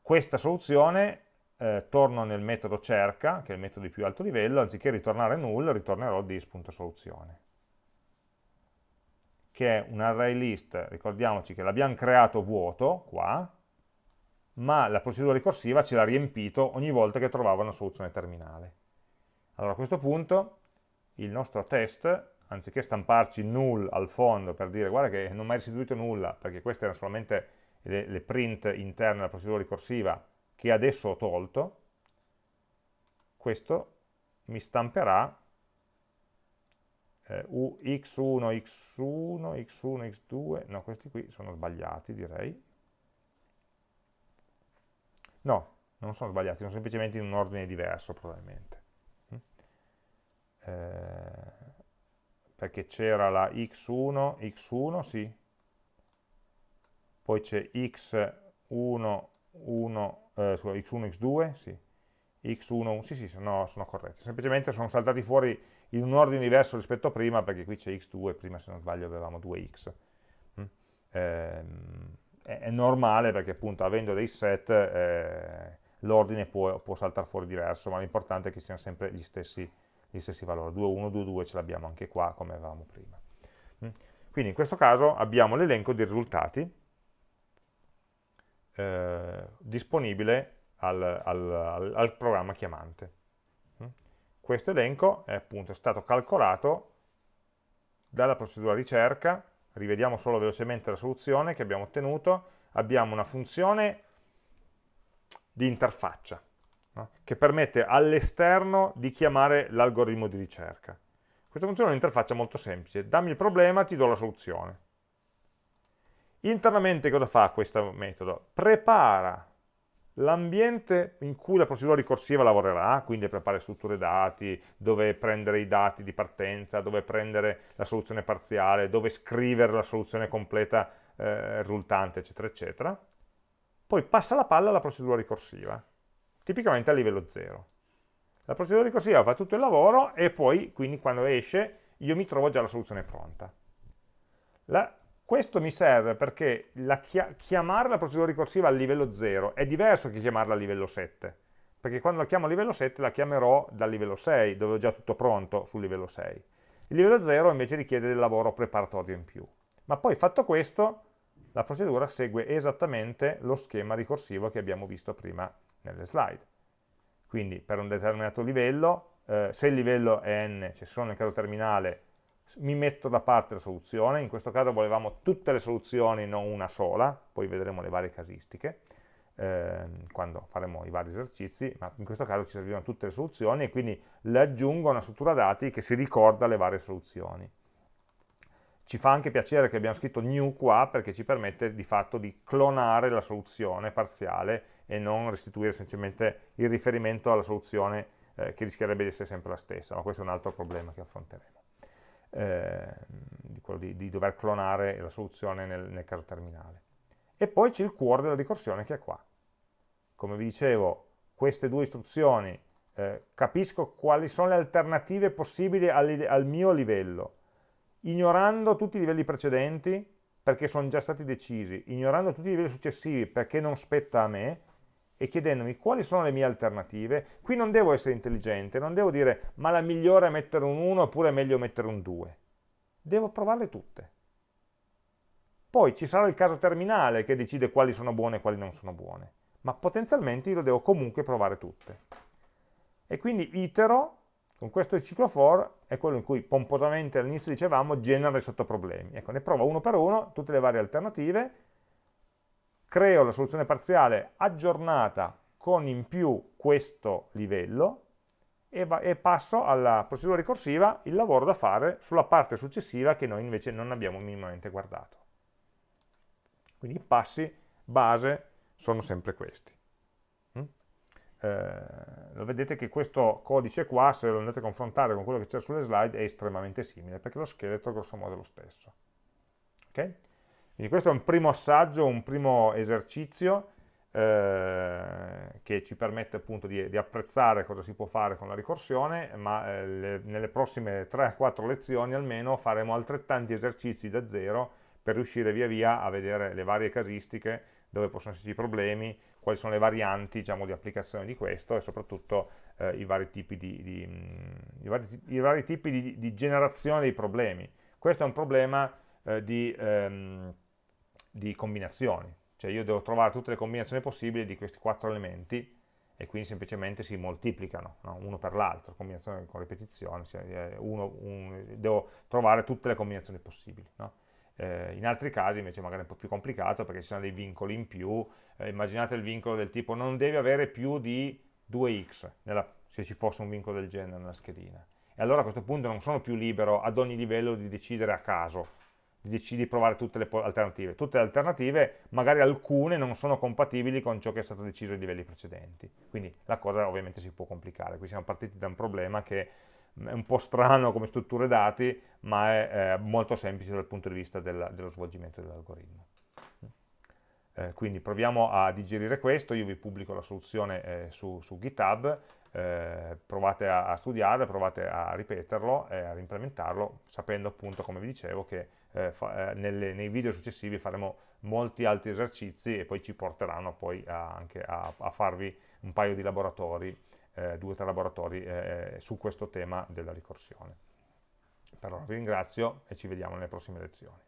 Questa soluzione eh, torno nel metodo cerca, che è il metodo di più alto livello, anziché ritornare null, ritornerò dis.soluzione che è un array list, ricordiamoci che l'abbiamo creato vuoto qua, ma la procedura ricorsiva ce l'ha riempito ogni volta che trovava una soluzione terminale. Allora a questo punto il nostro test, anziché stamparci null al fondo per dire guarda che non mi ha restituito nulla, perché queste erano solamente le, le print interne della procedura ricorsiva che adesso ho tolto, questo mi stamperà eh, x1, x1, x1, x2, no questi qui sono sbagliati direi, no, non sono sbagliati, sono semplicemente in un ordine diverso probabilmente, mm? eh, perché c'era la x1, x1 sì, poi c'è x1, 1, eh, x1, x2, sì, x1, sì sì, no, sono corretti, semplicemente sono saltati fuori in un ordine diverso rispetto a prima, perché qui c'è x2, prima se non sbaglio avevamo 2x. Mm? Eh, è, normale perché appunto avendo dei set eh, l'ordine può, può saltare fuori diverso, ma l'importante è che siano sempre gli stessi, gli stessi valori. 2, 1, 2, 2 ce l'abbiamo anche qua come avevamo prima. Mm? Quindi in questo caso abbiamo l'elenco dei risultati eh, disponibile al, al, al programma chiamante questo elenco è appunto stato calcolato dalla procedura ricerca, rivediamo solo velocemente la soluzione che abbiamo ottenuto, abbiamo una funzione di interfaccia no? che permette all'esterno di chiamare l'algoritmo di ricerca. Questa funzione è un'interfaccia molto semplice, dammi il problema, ti do la soluzione. Internamente cosa fa questo metodo? Prepara l'ambiente in cui la procedura ricorsiva lavorerà, quindi preparare strutture dati, dove prendere i dati di partenza, dove prendere la soluzione parziale, dove scrivere la soluzione completa eh, risultante, eccetera, eccetera. Poi passa la palla alla procedura ricorsiva, tipicamente a livello 0. La procedura ricorsiva fa tutto il lavoro e poi, quindi quando esce, io mi trovo già la soluzione pronta. La questo mi serve perché la chiamare la procedura ricorsiva a livello 0 è diverso che chiamarla a livello 7, perché quando la chiamo a livello 7 la chiamerò dal livello 6, dove ho già tutto pronto sul livello 6. Il livello 0 invece richiede del lavoro preparatorio in più. Ma poi fatto questo, la procedura segue esattamente lo schema ricorsivo che abbiamo visto prima nelle slide. Quindi per un determinato livello, eh, se il livello è n, cioè sono nel caso terminale, mi metto da parte la soluzione, in questo caso volevamo tutte le soluzioni, non una sola, poi vedremo le varie casistiche, eh, quando faremo i vari esercizi, ma in questo caso ci servivano tutte le soluzioni e quindi le aggiungo a una struttura dati che si ricorda le varie soluzioni. Ci fa anche piacere che abbiamo scritto new qua perché ci permette di fatto di clonare la soluzione parziale e non restituire semplicemente il riferimento alla soluzione eh, che rischierebbe di essere sempre la stessa, ma questo è un altro problema che affronteremo, eh, di di, di, dover clonare la soluzione nel, nel caso terminale. E poi c'è il cuore della ricorsione che è qua. Come vi dicevo, queste due istruzioni eh, capisco quali sono le alternative possibili al, al mio livello, ignorando tutti i livelli precedenti perché sono già stati decisi, ignorando tutti i livelli successivi perché non spetta a me e chiedendomi quali sono le mie alternative, qui non devo essere intelligente, non devo dire ma la migliore è mettere un 1 oppure è meglio mettere un 2. Devo provarle tutte. Poi ci sarà il caso terminale che decide quali sono buone e quali non sono buone, ma potenzialmente io le devo comunque provare tutte. E quindi itero con questo ciclo for è quello in cui pomposamente all'inizio dicevamo genera i sottoproblemi. Ecco, ne provo uno per uno tutte le varie alternative, creo la soluzione parziale aggiornata con in più questo livello e, va, e, passo alla procedura ricorsiva il lavoro da fare sulla parte successiva che noi invece non abbiamo minimamente guardato. Quindi i passi base sono sempre questi eh, lo vedete che questo codice qua, se lo andate a confrontare con quello che c'è sulle slide, è estremamente simile, perché lo scheletro grosso modo è lo stesso. Okay? Quindi questo è un primo assaggio, un primo esercizio eh, che ci permette appunto di, di, apprezzare cosa si può fare con la ricorsione, ma eh, le, nelle prossime 3-4 lezioni almeno faremo altrettanti esercizi da zero per riuscire via via a vedere le varie casistiche, dove possono esserci problemi, quali sono le varianti diciamo, di applicazione di questo e soprattutto eh, i vari tipi, di, di, i vari, i vari tipi di, generazione dei problemi. Questo è un problema eh, di, ehm, di combinazioni, cioè io devo trovare tutte le combinazioni possibili di questi quattro elementi e quindi semplicemente si moltiplicano no? uno per l'altro, combinazione con ripetizione, cioè eh, uno, un, devo trovare tutte le combinazioni possibili. No? Eh, in altri casi invece magari è un po' più complicato perché ci sono dei vincoli in più, eh, immaginate il vincolo del tipo non devi avere più di 2x, nella, se ci fosse un vincolo del genere nella schedina. E allora a questo punto non sono più libero ad ogni livello di decidere a caso, di, di provare tutte le alternative. Tutte le alternative, magari alcune non sono compatibili con ciò che è stato deciso ai livelli precedenti. Quindi la cosa ovviamente si può complicare. Qui siamo partiti da un problema che è un po' strano come strutture dati, ma è eh, molto semplice dal punto di vista della, dello svolgimento dell'algoritmo. Eh, quindi proviamo a digerire questo, io vi pubblico la soluzione eh, su, su, GitHub, eh, provate a, a studiare, provate a ripeterlo a implementarlo, sapendo appunto, come vi dicevo, che eh, fa, eh, nelle, nei video successivi faremo molti altri esercizi e poi ci porteranno poi a, anche a, a farvi un paio di laboratori eh, due o tre laboratori eh, su questo tema della ricorsione. Per ora vi ringrazio e ci vediamo nelle prossime lezioni.